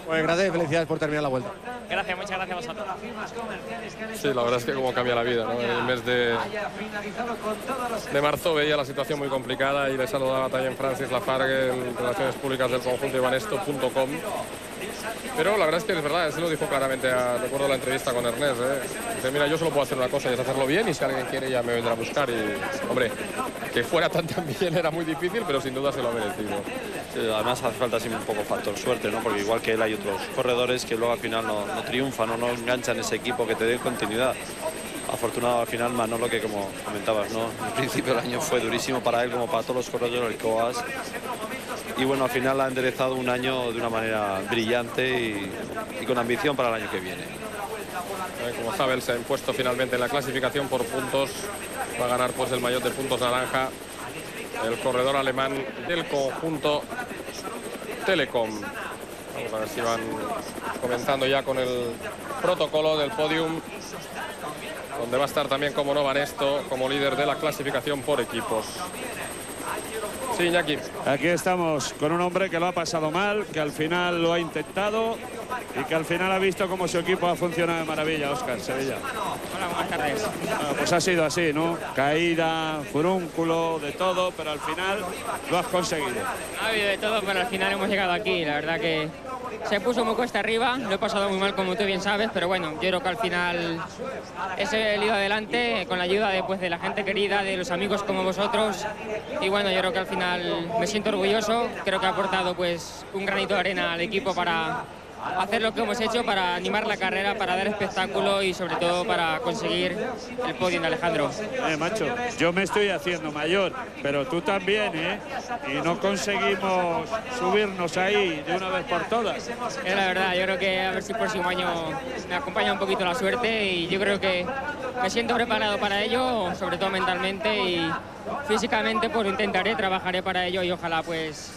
Pues gracias y felicidades por terminar la Vuelta.
Gracias, muchas gracias a vosotros.
Sí, la verdad es que como cambia la vida, ¿no? En el mes de, de marzo veía la situación muy complicada y le saludaba también Francis Lafargue en Relaciones Públicas del conjunto ibanesto.com. Pero la verdad es que es verdad, se lo dijo claramente, a- recuerdo la entrevista con Ernest, ¿eh? Dice, mira, yo solo puedo hacer una cosa y es hacerlo bien y si alguien quiere ya me vendrá a buscar y, hombre, que fuera tan tan bien era muy difícil, pero sin duda se lo ha merecido.
Además hace falta siempre un poco factor suerte, ¿no? Porque igual que él hay otros corredores que luego al final no triunfan o no enganchan ese equipo que te dé continuidad. Afortunado al final Manolo que como comentabas, ¿no? Al principio del año fue durísimo para él como para todos los corredores del COAS. Y bueno, al final ha enderezado un año de una manera brillante y, con ambición para el año que viene.
Eh, Como sabe, se ha impuesto finalmente en la clasificación por puntos. Va a ganar pues el maillot de puntos naranja el corredor alemán del conjunto Telecom. Vamos a ver si van comentando ya con el protocolo del podium, donde va a estar también, como no, Vanesto como líder de la clasificación por equipos. Sí, Iñaki.
Aquí estamos con un hombre que lo ha pasado mal, que al final lo ha intentado y que al final ha visto cómo su equipo ha funcionado de maravilla, Óscar Sevilla.
Hola, buenas tardes.
Bueno, pues ha sido así, ¿no? Caída, furúnculo, de todo, pero al final lo has conseguido.
Ha habido de todo, pero al final hemos llegado aquí. La verdad que se puso muy cuesta arriba. Lo he pasado muy mal, como tú bien sabes, pero bueno, yo creo que al final he salido adelante con la ayuda de, pues, de la gente querida, de los amigos como vosotros. Y bueno, yo creo que al final me siento orgulloso. Creo que ha aportado pues un granito de arena al equipo para hacer lo que hemos hecho, para animar la carrera, para dar espectáculo y sobre todo para conseguir el podio de Alejandro.
Eh, macho, yo me estoy haciendo mayor, pero tú también, ¿eh? Y no conseguimos subirnos ahí de una vez por todas.
Es la verdad, yo creo que a ver si el próximo año me acompaña un poquito la suerte y yo creo que me siento preparado para ello, sobre todo mentalmente y físicamente pues intentaré, trabajaré para ello y ojalá pues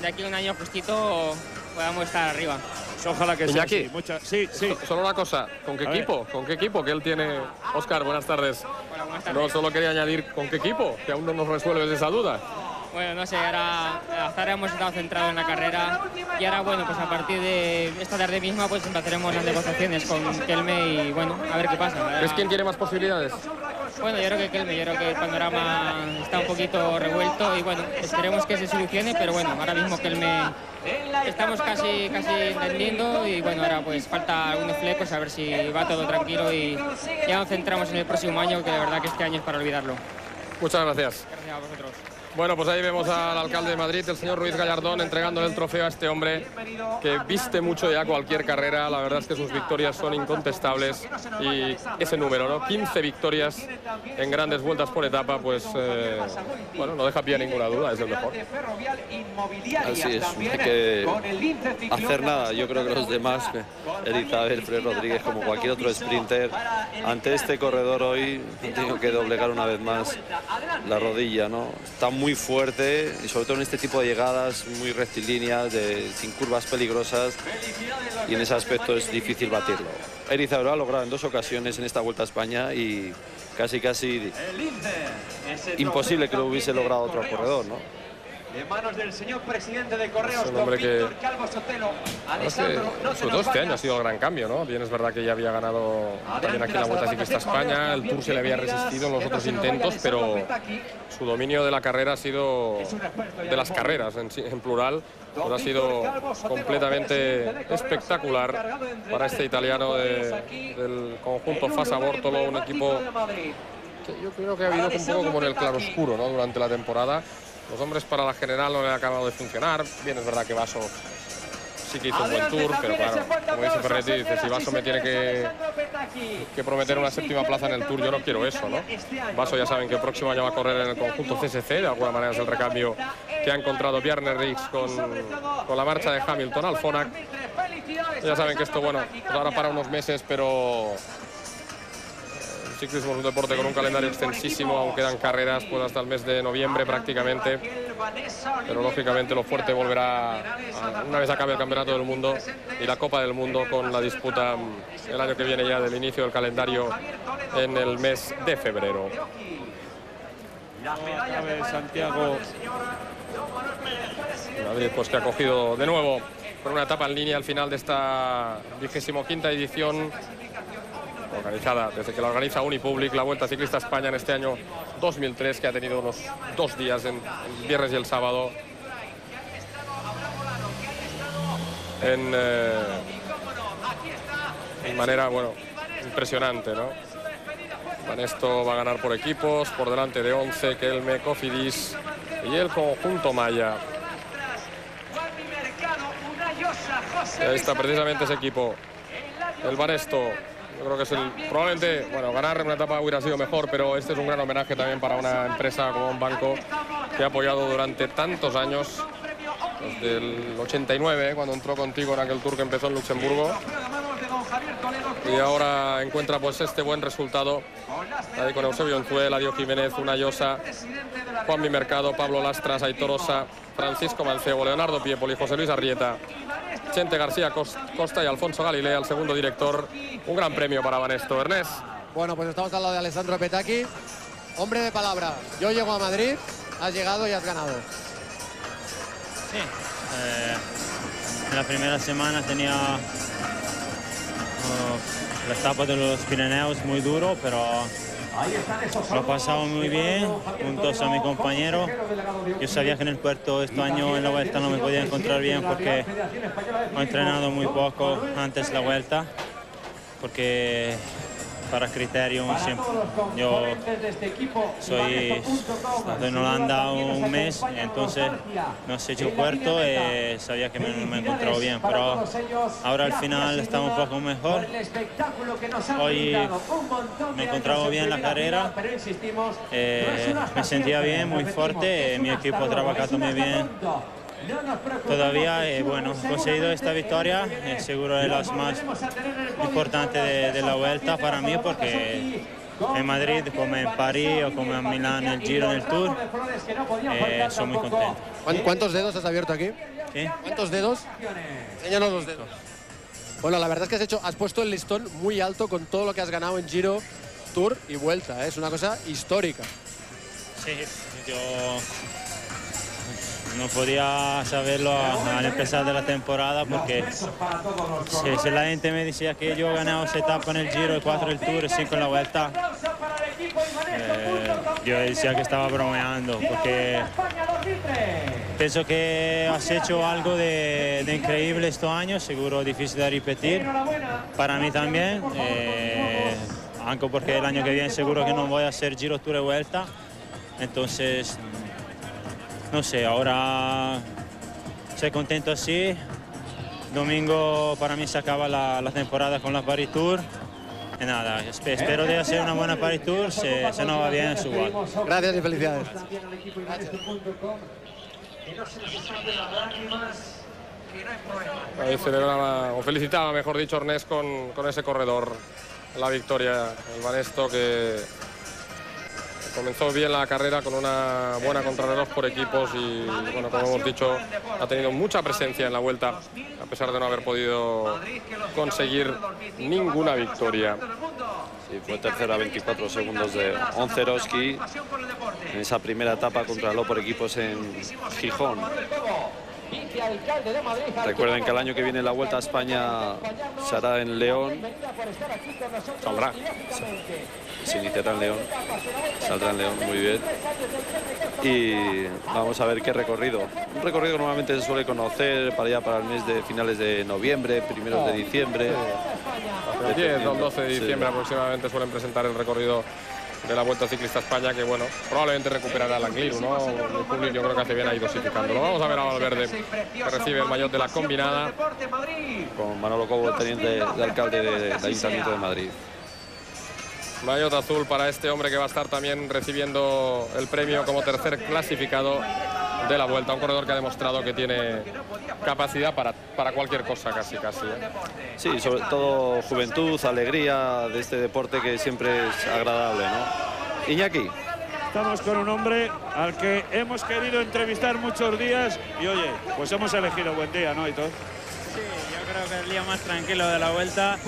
de aquí a un año justito podamos estar arriba.
Ojalá que sea
Iñaki.
así. Mucha- Sí, sí.
So- Solo una cosa, ¿con qué
A ver.
equipo? ¿Con qué equipo que él tiene? Oscar, buenas tardes. No, solo quería añadir con qué equipo, que aún no nos resuelves esa duda.
Bueno, no sé, ahora hasta ahora hemos estado centrados en la carrera y ahora bueno, pues a partir de esta tarde misma pues empezaremos las negociaciones con Kelme y bueno, a ver qué pasa. Ahora-
¿Ves quién tiene más posibilidades?
Bueno, yo creo que Kelme, yo creo que el panorama está un poquito revuelto y bueno, esperemos que se solucione, pero bueno, ahora mismo Kelme estamos casi, casi entendiendo y bueno, ahora pues falta algunos flecos a ver si va todo tranquilo y ya nos centramos en el próximo año, que de verdad que este año es para olvidarlo.
Muchas gracias.
Gracias a vosotros.
Bueno, pues ahí vemos al alcalde de Madrid, el señor Ruiz Gallardón, entregándole el trofeo a este hombre que viste mucho ya cualquier carrera. La verdad es que sus victorias son incontestables y ese número, ¿no? 15 victorias en grandes vueltas por etapa, pues eh, bueno, no deja pie a ninguna duda, es el mejor.
Así es, hay que hacer nada. Yo creo que los demás, Elizabeth, Fred Rodríguez, como cualquier otro sprinter, ante este corredor hoy tenido que doblegar una vez más la rodilla, ¿no? Está muy fuerte y sobre todo en este tipo de llegadas muy rectilíneas, de, sin curvas peligrosas y en ese aspecto es difícil batirlo. Elizabeth lo ha logrado en dos ocasiones en esta Vuelta a España y casi casi imposible que lo hubiese logrado otro corredor, ¿no?
De manos del señor presidente de Correos,
Es un hombre
don
que-
Víctor Calvo Sotelo.
Que,
Alessandro, no se
sobre todo
nos
este año ha sido el gran cambio, ¿no? Bien es verdad que ya había ganado también aquí la Vuelta Ciclista España, el Tour se le había resistido en los otros intentos, pero su dominio de la carrera ha sido, de las carreras en, en plural, pues ha sido completamente espectacular para este italiano de- del conjunto Fasa Bortolo, un equipo que yo creo que ha habido un poco como en el claroscuro ¿no? durante la temporada. Los hombres para la general no le han acabado de funcionar. Bien, es verdad que Vaso sí que hizo un buen tour, pero claro, como dice Ferretti, dice, si Vaso me tiene que, que prometer una séptima plaza en el tour, yo no quiero eso, ¿no? Vaso ya saben que el próximo año va a correr en el conjunto CSC, de alguna manera es el recambio que ha encontrado Bjarne Riggs con, con la marcha de Hamilton al Fonac. Ya saben que esto, bueno, ahora para unos meses, pero ciclismo es un deporte con un calendario extensísimo, aún quedan carreras pues hasta el mes de noviembre prácticamente. Pero lógicamente lo fuerte volverá una vez acabe el Campeonato del Mundo y la Copa del Mundo con la disputa mm, el año que viene ya del inicio del calendario en el mes de febrero. Madrid pues que ha cogido de nuevo con una etapa en línea al final de esta vigésimo quinta edición organizada desde que la organiza Unipublic, la Vuelta Ciclista a España en este año 2003 que ha tenido unos dos días en el viernes y el sábado en, eh, en manera bueno impresionante ¿no? Vanesto va a ganar por equipos por delante de 11 Kelme, Cofidis y el conjunto Maya. Y ahí está precisamente ese equipo el Banesto yo creo que es el probablemente bueno ganar una etapa hubiera sido mejor pero este es un gran homenaje también para una empresa como un banco que ha apoyado durante tantos años desde el 89 eh, cuando entró contigo en aquel tour que empezó en Luxemburgo. Y ahora encuentra pues este buen resultado. Ahí con Eusebio Enzuel, Adio Jiménez, Una Llosa, Juanmi Mercado, Pablo Lastras, Aitor Osa, Francisco Mancebo, Leonardo Piepoli, José Luis Arrieta, Chente García Cos- Costa y Alfonso Galilea, el segundo director. Un gran premio para Vanesto. Ernest.
Bueno, pues estamos al lado de Alessandro Petacchi. Hombre de palabra, yo llego a Madrid, has llegado y has ganado.
Sí, eh, en la primera semana tenía oh, la etapa de los Pirineos muy duro, pero lo he pasado muy bien juntos a mi compañero. Yo sabía que en el puerto este año en la vuelta no me podía encontrar bien porque he entrenado muy poco antes de la vuelta, porque para criterio siempre. yo soy estado en Holanda un mes, entonces me he hecho puerto y sabía que me, me he encontrado bien, pero ahora al final estamos un poco mejor. Hoy me he encontrado bien en la carrera, eh, me sentía bien, muy fuerte, eh, mi equipo ha trabajado muy bien todavía y bueno, conseguido esta victoria, eh, seguro es la más importante de, de la vuelta para mí porque en Madrid, como en París o como en Milán, el Giro, en el Tour, eh, soy muy contento.
¿Cuán- ¿Cuántos dedos has abierto aquí?
¿Qué?
¿Cuántos dedos? Enséñanos los dedos. Bueno, la verdad es que has, hecho, has puesto el listón muy alto con todo lo que has ganado en Giro, Tour y Vuelta. ¿eh? Es una cosa histórica.
Sí, yo no podía saberlo al empezar de la temporada porque si, la gente me decía que yo he ganado esa etapa en el Giro, cuatro el Tour y cinco en la Vuelta, eh, yo decía que estaba bromeando porque pienso que has hecho algo de, de increíble estos años, seguro difícil de repetir. Para mí también, eh, aunque porque el año que viene seguro que no voy a hacer Giro Tour y Vuelta. Entonces, no sé, ahora estoy contento así. Domingo para mí se acaba la, la temporada con la Paris Tour. Y nada, espe- espero de hacer una buena Paris Tour, si se nos va bien, es igual.
Gracias y felicidades.
Ahí celebraba, o felicitaba, mejor dicho, Ernest con, con ese corredor la victoria. El Banesto que comenzó bien la carrera con una buena contrarreloj por equipos y, bueno, como hemos dicho, ha tenido mucha presencia en la vuelta, a pesar de no haber podido conseguir ninguna victoria.
Sí, fue tercero a 24 segundos de Oncerowski en esa primera etapa contra lo por equipos en Gijón. Recuerden que el año que viene la Vuelta a España se hará en León.
Saldrá.
Se iniciará en León. Saldrá en León, muy bien. Y vamos a ver qué recorrido. Un recorrido que normalmente se suele conocer para allá para el mes de finales de noviembre, primeros de diciembre.
El 10 o el 12 de
Sí.
diciembre aproximadamente suelen presentar el recorrido de la Vuelta Ciclista a España, que bueno, probablemente recuperará el Angliru, ¿no? El público yo creo que hace bien ahí dosificándolo. Vamos a ver a Valverde, que recibe el maillot de la combinada.
Con Manolo Cobo, el teniente de alcalde de- del Ayuntamiento de Madrid.
Maillot azul para este hombre que va a estar también recibiendo el premio como tercer clasificado de la Vuelta. Un corredor que ha demostrado que tiene capacidad para, para cualquier cosa, casi, casi. ¿eh?
Sí, sobre todo juventud, alegría de este deporte que siempre es agradable, ¿no? Iñaki.
Estamos con un hombre al que hemos querido entrevistar muchos días y oye, pues hemos elegido buen día, ¿no, Hitor?
Creo que el día más tranquilo de la vuelta,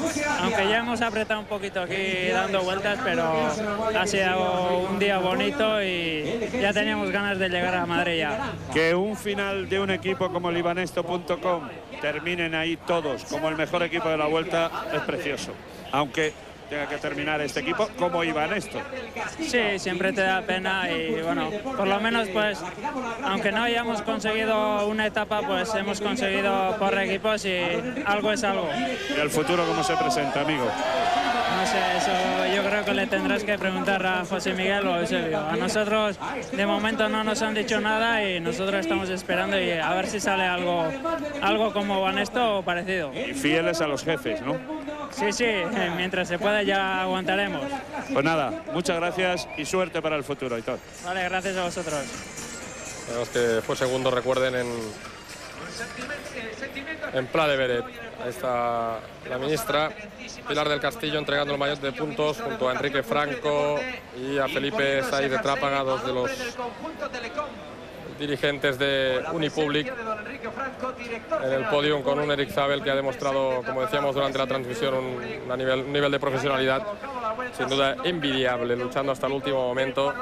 aunque ya hemos apretado un poquito aquí dando vueltas, pero ha sido un día bonito y ya teníamos ganas de llegar a Madrid ya.
Que un final de un equipo como libanesto.com terminen ahí todos como el mejor equipo de la vuelta es precioso. Aunque tenga que terminar este equipo como Ibanesto.
Sí, siempre te da pena y bueno, por lo menos pues, aunque no hayamos conseguido una etapa, pues hemos conseguido por equipos y algo es algo.
¿Y el futuro cómo se presenta, amigo?
No sé, eso yo creo que le tendrás que preguntar a José Miguel o a Eusebio. A nosotros de momento no nos han dicho nada y nosotros estamos esperando y a ver si sale algo, algo como Vanesto o parecido.
Y fieles a los jefes, ¿no?
Sí, sí, mientras se pueda ya aguantaremos.
Pues nada, muchas gracias y suerte para el futuro, Hitor.
Vale, gracias a vosotros.
Tenemos que fue segundo, recuerden, en, en Pla de Beret. Ahí está la ministra Pilar del Castillo entregando el maillot de puntos junto a Enrique Franco y a Felipe Saiz de Trápaga, dos de los dirigentes de Unipublic en el podium con un Eric Zabel que ha demostrado, como decíamos durante la transmisión, un, nivel, de profesionalidad sin duda envidiable, luchando hasta el último momento.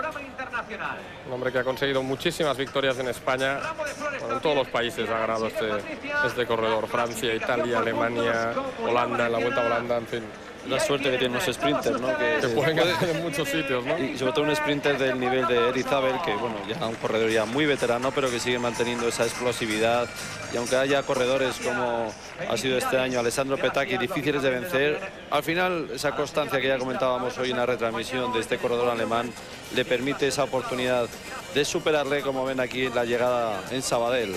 Un hombre que ha conseguido muchísimas victorias en España, en todos los países ha ganado este, este corredor, Francia, Italia, Alemania, Holanda, en la Vuelta a Holanda, en fin.
La suerte que tienen los sprinters, ¿no? Que,
Que
se
pueden
puede-
ganar en muchos sitios, ¿no?
Y sobre todo un sprinter del nivel de Eric Zabel, que bueno, ya un corredor ya muy veterano, pero que sigue manteniendo esa explosividad. Y aunque haya corredores como ha sido este año Alessandro Petacchi, difíciles de vencer, al final esa constancia que ya comentábamos hoy en la retransmisión de este corredor alemán le permite esa oportunidad de superarle, como ven aquí en la llegada en Sabadell.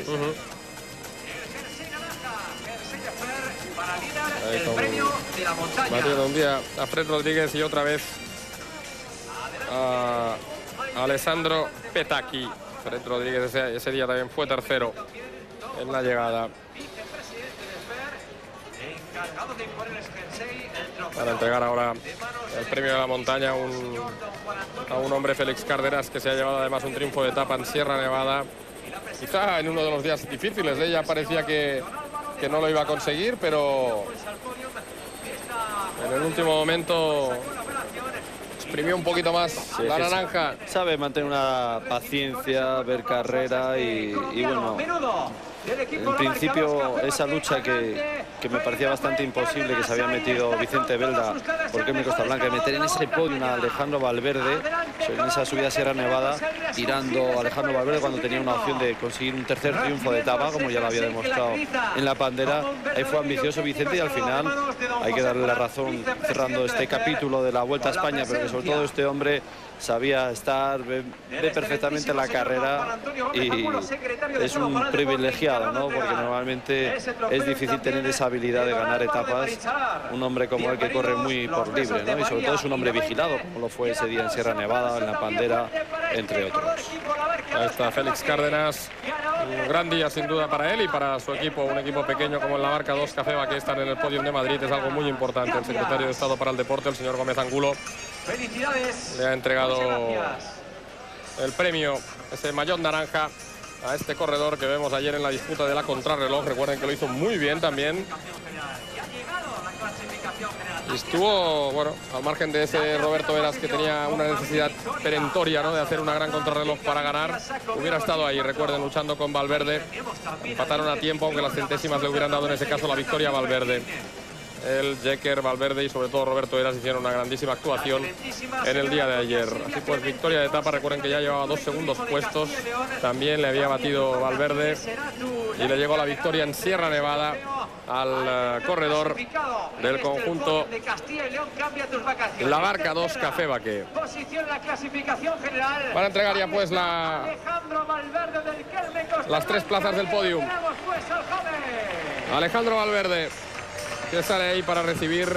Batiendo un día a Fred Rodríguez y otra vez a Alessandro Petacchi. Fred Rodríguez ese, día también fue tercero en la llegada. Para entregar ahora el premio de la montaña a un, a un hombre, Félix Cárdenas, que se ha llevado además un triunfo de etapa en Sierra Nevada. Quizá en uno de los días difíciles de ella parecía que, que no lo iba a conseguir, pero en el último momento exprimió un poquito más
Sí,
la naranja.
Sabe mantener una paciencia, ver carrera y, y bueno, en principio esa lucha que, que me parecía bastante imposible que se había metido Vicente Belda por Kemi Costa Blanca y meter en ese podio a Alejandro Valverde en esa subida Sierra Nevada tirando a Alejandro Valverde cuando tenía una opción de conseguir un tercer triunfo de etapa como ya lo había demostrado en la pandera ahí fue ambicioso Vicente y al final hay que darle la razón cerrando este capítulo de la Vuelta a España pero que sobre todo este hombre sabía estar, ve, perfectamente la carrera y es un privilegiado, ¿no? porque normalmente es difícil tener esa habilidad de ganar etapas. Un hombre como él que corre muy por libre ¿no? y sobre todo es un hombre vigilado, como lo fue ese día en Sierra Nevada, en La Pandera, entre otros.
Ahí está Félix Cárdenas, un gran día sin duda para él y para su equipo, un equipo pequeño como en la marca 2 Cafeba que están en el podio de Madrid, es algo muy importante. El secretario de Estado para el Deporte, el señor Gómez Angulo,
Felicidades.
le ha entregado el premio, ese maillot naranja a este corredor que vemos ayer en la disputa de la contrarreloj. Recuerden que lo hizo muy bien también. Y estuvo, bueno, al margen de ese Roberto Veras que tenía una necesidad perentoria ¿no? de hacer una gran contrarreloj para ganar, hubiera estado ahí, recuerden, luchando con Valverde. Empataron a tiempo, aunque las centésimas le hubieran dado en ese caso la victoria a Valverde el Jeker, Valverde y sobre todo Roberto Eras hicieron una grandísima actuación en el día de ayer. Así pues, victoria de etapa, recuerden que ya llevaba dos segundos puestos, también le había batido Valverde y le llegó la victoria en Sierra Nevada al eh, corredor del conjunto La Barca 2 Café Baque. Van a entregar ya pues la, las tres plazas del podium. Alejandro Valverde que sale ahí para recibir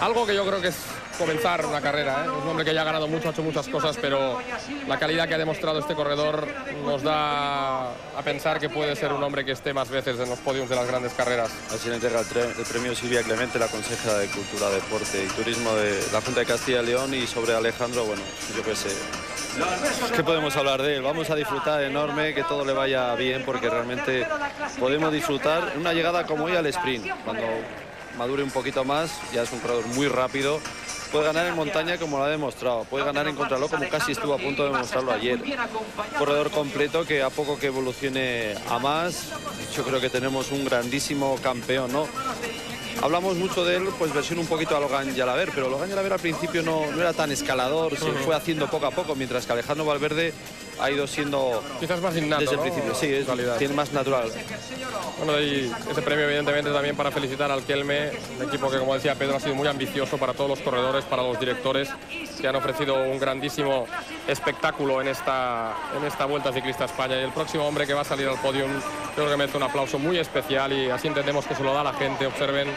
algo que yo creo que es comenzar una carrera. ¿eh? Es un hombre que ya ha ganado mucho, ha hecho muchas cosas, pero la calidad que ha demostrado este corredor nos da a pensar que puede ser un hombre que esté más veces en los podios de las grandes carreras.
Así le entrega el, premio Silvia Clemente, la consejera de Cultura, Deporte y Turismo de la Junta de Castilla y León y sobre Alejandro, bueno, yo qué sé. ¿Qué podemos hablar de él? Vamos a disfrutar enorme, que todo le vaya bien, porque realmente podemos disfrutar una llegada como hoy al sprint. Cuando madure un poquito más, ya es un corredor muy rápido, puede ganar en montaña como lo ha demostrado, puede ganar en contraló como casi estuvo a punto de demostrarlo ayer. Corredor completo que a poco que evolucione a más, yo creo que tenemos un grandísimo campeón, ¿no? Hablamos mucho de él, pues versión un poquito a Logan Yalaver, pero Logan Yalaver al principio no, no era tan escalador, se fue haciendo poco a poco, mientras que Alejandro Valverde ha ido siendo
quizás más innato
desde el principio, sí, es, tiene más natural.
Bueno, y ese premio evidentemente también para felicitar al Kelme, un equipo que como decía Pedro ha sido muy ambicioso para todos los corredores, para los directores que han ofrecido un grandísimo espectáculo en esta, en esta Vuelta Ciclista a España. Y el próximo hombre que va a salir al podio creo que merece un aplauso muy especial y así entendemos que se lo da la gente, observen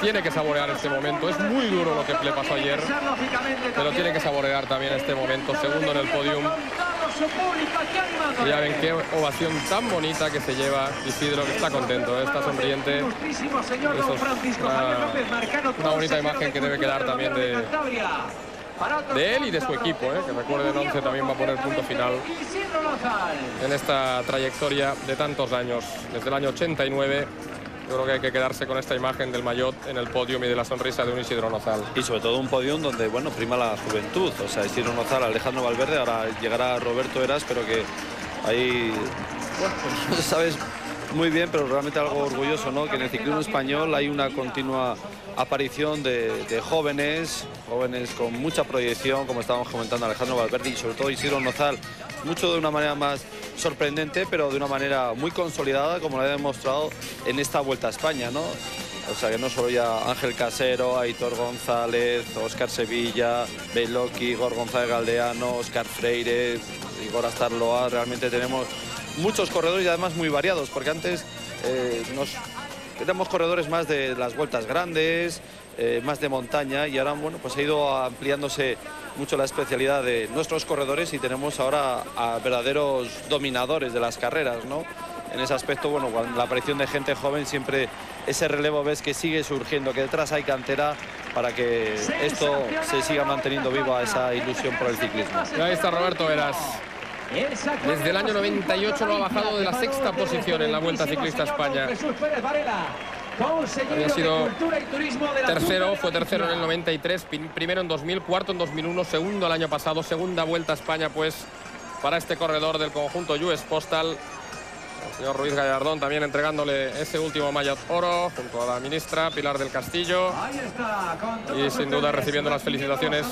tiene que saborear este momento. Es muy duro lo que le pasó ayer, pero tiene que saborear también este momento. Segundo en el podium. Ya ven qué ovación tan bonita que se lleva Isidro, que está contento, ¿eh? está sonriente. Es una, una bonita imagen que debe quedar también de, de él y de su equipo, ¿eh? que recuerden 11 también va a poner punto final en esta trayectoria de tantos años, desde el año 89 yo creo que hay que quedarse con esta imagen del maillot en el podium y de la sonrisa de un Isidro Nozal.
Y sobre todo un podium donde, bueno, prima la juventud. O sea, Isidro Nozal, Alejandro Valverde, ahora llegará Roberto Eras, pero que ahí, bueno, pues, sabes muy bien, pero realmente algo orgulloso, ¿no? Que en el ciclismo español hay una continua aparición de, de, jóvenes, jóvenes con mucha proyección, como estábamos comentando Alejandro Valverde y sobre todo Isidro Nozal, mucho de una manera más sorprendente, pero de una manera muy consolidada, como lo ha demostrado en esta Vuelta a España, ¿no? O sea que no solo ya Ángel Casero, Aitor González, Óscar Sevilla, Beloki, Igor González Galdeano, Óscar Freire, Igor Astarloa, realmente tenemos muchos corredores y además muy variados, porque antes eh, nos tenemos corredores más de las vueltas grandes, eh, más de montaña y ahora bueno pues ha ido ampliándose mucho la especialidad de nuestros corredores y tenemos ahora a verdaderos dominadores de las carreras, ¿no? En ese aspecto, bueno, con la aparición de gente joven siempre ese relevo ves que sigue surgiendo, que detrás hay cantera para que esto se siga manteniendo viva esa ilusión por el ciclismo.
Ahí está Roberto Veras. Desde el año 98 lo ha bajado de la sexta posición en la Vuelta Ciclista a España. Había sido tercero, fue tercero en el 93, primero en 2000, cuarto en 2001, segundo el año pasado, segunda Vuelta a España pues para este corredor del conjunto US Postal. El señor Ruiz Gallardón también entregándole ese último Mayat Oro junto a la ministra Pilar del Castillo. Y sin duda recibiendo las felicitaciones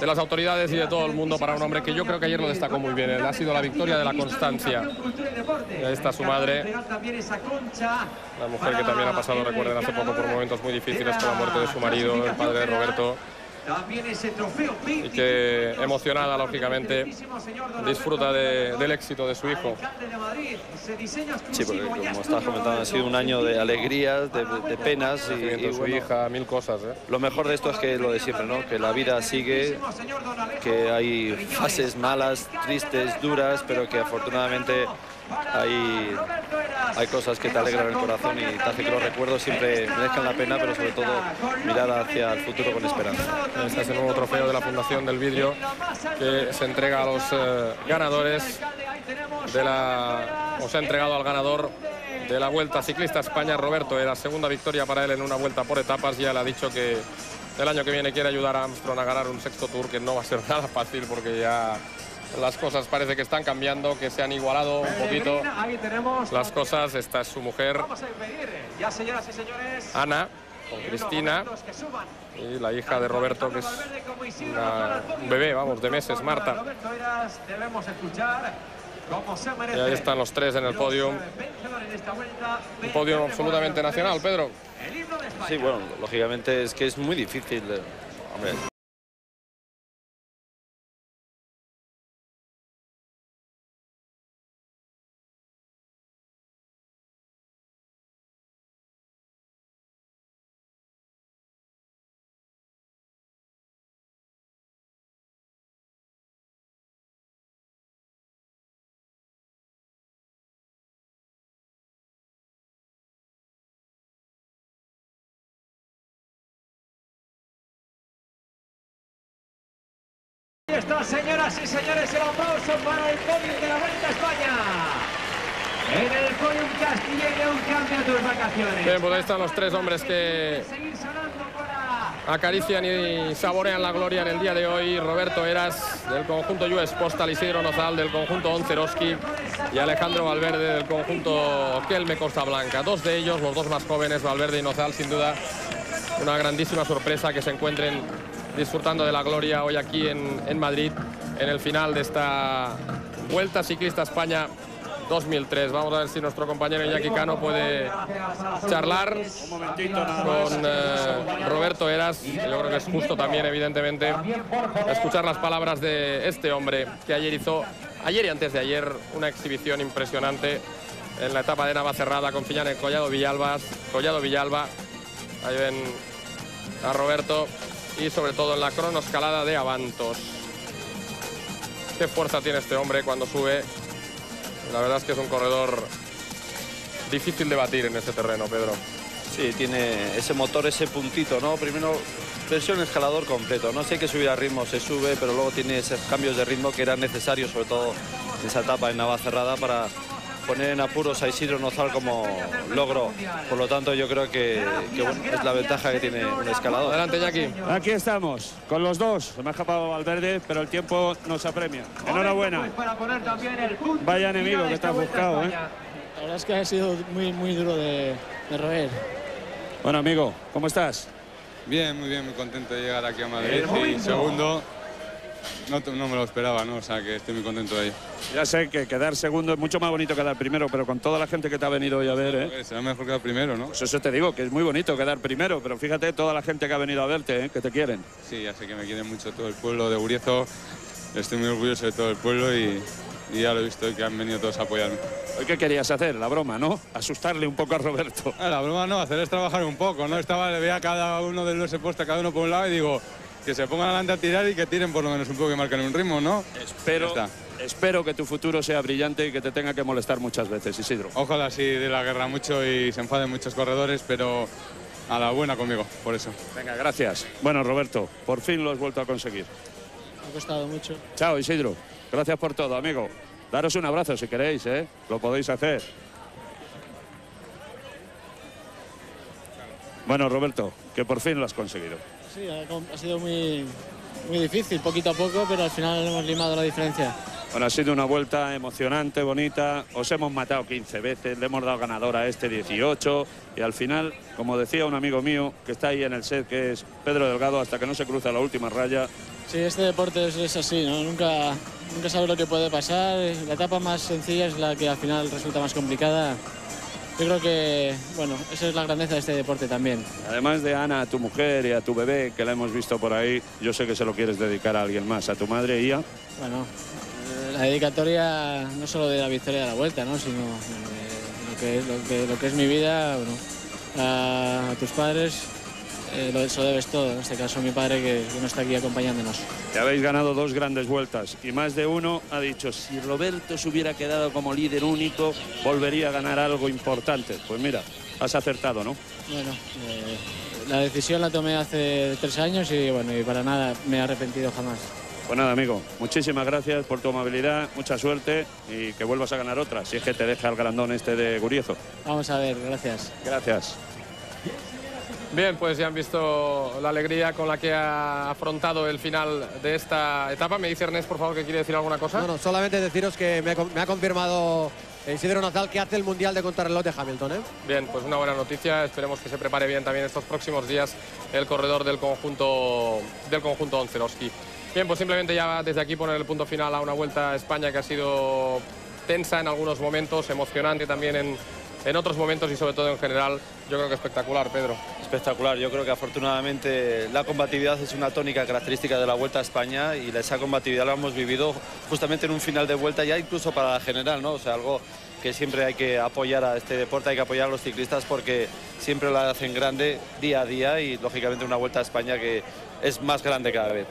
de las autoridades y de todo el mundo para un hombre que yo creo que ayer lo destacó muy bien. Ha sido la victoria de la constancia. Y ahí está su madre, la mujer que también ha pasado, recuerden, hace poco por momentos muy difíciles con la muerte de su marido, el padre de Roberto y que emocionada, lógicamente, disfruta de- del éxito de su hijo.
Sí, porque como estás comentando, ha sido un año de alegrías, de, de penas y, y
su
bueno,
hija, mil cosas. ¿eh?
Lo mejor de esto es que lo de siempre, ¿no? Que la vida sigue, que hay fases malas, tristes, duras, pero que afortunadamente hay, hay cosas que te alegran el corazón y te que los recuerdos siempre merezcan la pena, pero sobre todo mirar hacia el futuro con esperanza.
Este es el nuevo trofeo de la Fundación del Vidrio que se entrega a los eh, ganadores de la... o se ha entregado al ganador de la Vuelta Ciclista España, Roberto. Era segunda victoria para él en una vuelta por etapas. Ya le ha dicho que el año que viene quiere ayudar a Armstrong a ganar un sexto tour, que no va a ser nada fácil porque ya las cosas parece que están cambiando, que se han igualado un poquito
Ahí tenemos.
las cosas. Esta es su mujer,
Vamos a ya señoras y señores.
Ana, con Cristina. Y la hija de Roberto, que es una- un bebé, vamos, de meses, Marta.
Roberto Eras, debemos escuchar como se
Y ahí están los tres en el podio. Un podio absolutamente nacional, Pedro.
Sí, bueno, lógicamente es que es muy difícil. eh, hombre,
está, señoras y señores, el aplauso para el podium de la Vuelta a España. En el podium castilleño, un cambio a tus vacaciones.
Bien, pues ahí están los tres hombres que acarician y saborean la gloria en el día de hoy. Roberto Eras del conjunto US Postal, Isidro Nozal del conjunto Onceroski y Alejandro Valverde del conjunto Kelme Costa Blanca. Dos de ellos, los dos más jóvenes, Valverde y Nozal, sin duda una grandísima sorpresa que se encuentren disfrutando de la gloria hoy aquí en, en Madrid en el final de esta Vuelta Ciclista España 2003. Vamos a ver si nuestro compañero Iñaki Cano puede charlar con eh, Roberto Eras. Yo creo que es justo también, evidentemente, escuchar las palabras de este hombre que ayer hizo, ayer y antes de ayer, una exhibición impresionante en la etapa de Navacerrada con Fiñán en Collado Collado Villalba. Ahí ven a Roberto y sobre todo en la cronoescalada de Avantos. Qué fuerza tiene este hombre cuando sube. La verdad es que es un corredor difícil de batir en ese terreno, Pedro.
Sí, tiene ese motor, ese puntito, ¿no? Primero, versión escalador completo, ¿no? Sé que subir a ritmo se sube, pero luego tiene esos cambios de ritmo que eran necesarios, sobre todo en esa etapa en Navacerrada, para poner en apuros a Isidro Nozal como logro. Por lo tanto, yo creo que, que, bueno, es la ventaja que tiene un escalador.
Adelante, Jackie.
Aquí estamos, con los dos. Se me ha escapado Valverde, pero el tiempo nos apremia. Enhorabuena.
Para poner también el punto
Vaya enemigo que
a
buscado, ¿eh?
La verdad es que ha sido muy, muy duro de, de roer.
Bueno, amigo, ¿cómo estás?
Bien, muy bien, muy contento de llegar aquí a Madrid. Y segundo, no, no me lo esperaba, ¿no? O sea que estoy muy contento de ahí.
Ya sé que quedar segundo es mucho más bonito que quedar primero, pero con toda la gente que te ha venido hoy a ver, ¿eh?
Será mejor quedar primero, ¿no?
Pues eso te digo, que es muy bonito quedar primero, pero fíjate toda la gente que ha venido a verte, ¿eh? que te quieren.
Sí, ya sé que me quiere mucho todo el pueblo de Uriezo. Estoy muy orgulloso de todo el pueblo y, y ya lo he visto que han venido todos a apoyarme.
¿Hoy qué querías hacer? La broma, ¿no? Asustarle un poco a Roberto.
Ah, la broma no, hacer es trabajar un poco, ¿no? Estaba, le veía a cada uno de los puesta cada uno por un lado y digo que se pongan adelante a tirar y que tiren por lo menos un poco, que marquen un ritmo, ¿no?
Espero, espero que tu futuro sea brillante y que te tenga que molestar muchas veces, Isidro.
Ojalá sí de la guerra mucho y se enfaden muchos corredores, pero a la buena conmigo, por eso.
Venga, gracias. Bueno, Roberto, por fin lo has vuelto a conseguir.
Ha costado mucho.
Chao, Isidro. Gracias por todo, amigo. Daros un abrazo si queréis, ¿eh? Lo podéis hacer. Bueno, Roberto, que por fin lo has conseguido.
Sí, ha, sido muy, muy difícil, poquito a poco, pero al final hemos limado la diferencia.
Bueno, ha sido una vuelta emocionante, bonita. Os hemos matado 15 veces, le hemos dado ganador a este 18 y al final, como decía un amigo mío que está ahí en el set, que es Pedro Delgado, hasta que no se cruza la última raya.
Sí, este deporte es, es así, ¿no? Nunca, nunca sabes lo que puede pasar. La etapa más sencilla es la que al final resulta más complicada. Yo creo que, bueno, esa es la grandeza de este deporte también.
Además de Ana, a tu mujer y a tu bebé, que la hemos visto por ahí, yo sé que se lo quieres dedicar a alguien más, a tu madre y a...
Bueno, la dedicatoria no solo de la victoria de la vuelta, ¿no? sino eh, lo, que es, lo, que, lo que es mi vida, bueno, a, a tus padres, eh, lo, eso debes todo. En este caso, mi padre que, que no está aquí acompañándonos.
Que habéis ganado dos grandes vueltas y más de uno ha dicho, si Roberto se hubiera quedado como líder único, volvería a ganar algo importante. Pues mira, has acertado, ¿no?
Bueno, eh, la decisión la tomé hace tres años y bueno, y para nada me he arrepentido jamás.
Pues nada, amigo, muchísimas gracias por tu amabilidad, mucha suerte y que vuelvas a ganar otra, si es que te deja el grandón este de Guriezo.
Vamos a ver, gracias.
Gracias.
Bien, pues ya han visto la alegría con la que ha afrontado el final de esta etapa. Me dice Ernest, por favor, que quiere decir alguna cosa.
No, no, solamente deciros que me, ha con- me ha confirmado Isidro Nazal que hace el Mundial de Contrarreloj de Hamilton. ¿eh?
Bien, pues una buena noticia. Esperemos que se prepare bien también estos próximos días el corredor del conjunto del conjunto Onceroski. Bien, pues simplemente ya desde aquí poner el punto final a una vuelta a España que ha sido tensa en algunos momentos, emocionante también en, en otros momentos y sobre todo en general, yo creo que espectacular, Pedro.
Espectacular, yo creo que afortunadamente la combatividad es una tónica característica de la Vuelta a España y esa combatividad la hemos vivido justamente en un final de vuelta ya incluso para la general, ¿no? O sea, algo que siempre hay que apoyar a este deporte, hay que apoyar a los ciclistas porque siempre la hacen grande día a día y lógicamente una Vuelta a España que es más grande cada vez.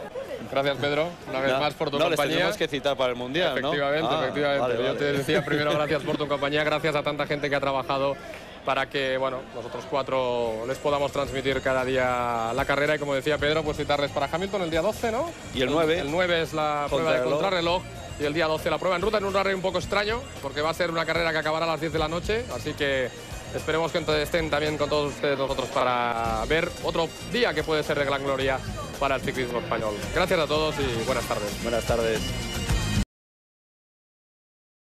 Gracias, Pedro, una vez
No,
más por tu
no,
compañía.
tenemos que citar para el Mundial, ¿no?
Efectivamente,
Ah,
efectivamente.
vale,
Yo
vale.
te decía primero gracias por tu compañía, gracias a tanta gente que ha trabajado para que bueno, nosotros cuatro les podamos transmitir cada día la carrera y como decía Pedro, pues citarles para Hamilton el día 12, ¿no?
Y el 9.
El 9 es la prueba de
Contrarreloj.
contrarreloj y el día 12 la prueba en ruta en un horario un poco extraño porque va a ser una carrera que acabará a las 10 de la noche, así que esperemos que estén también con todos ustedes nosotros para ver otro día que puede ser de gran gloria para el ciclismo español. Gracias a todos y buenas tardes.
Buenas tardes.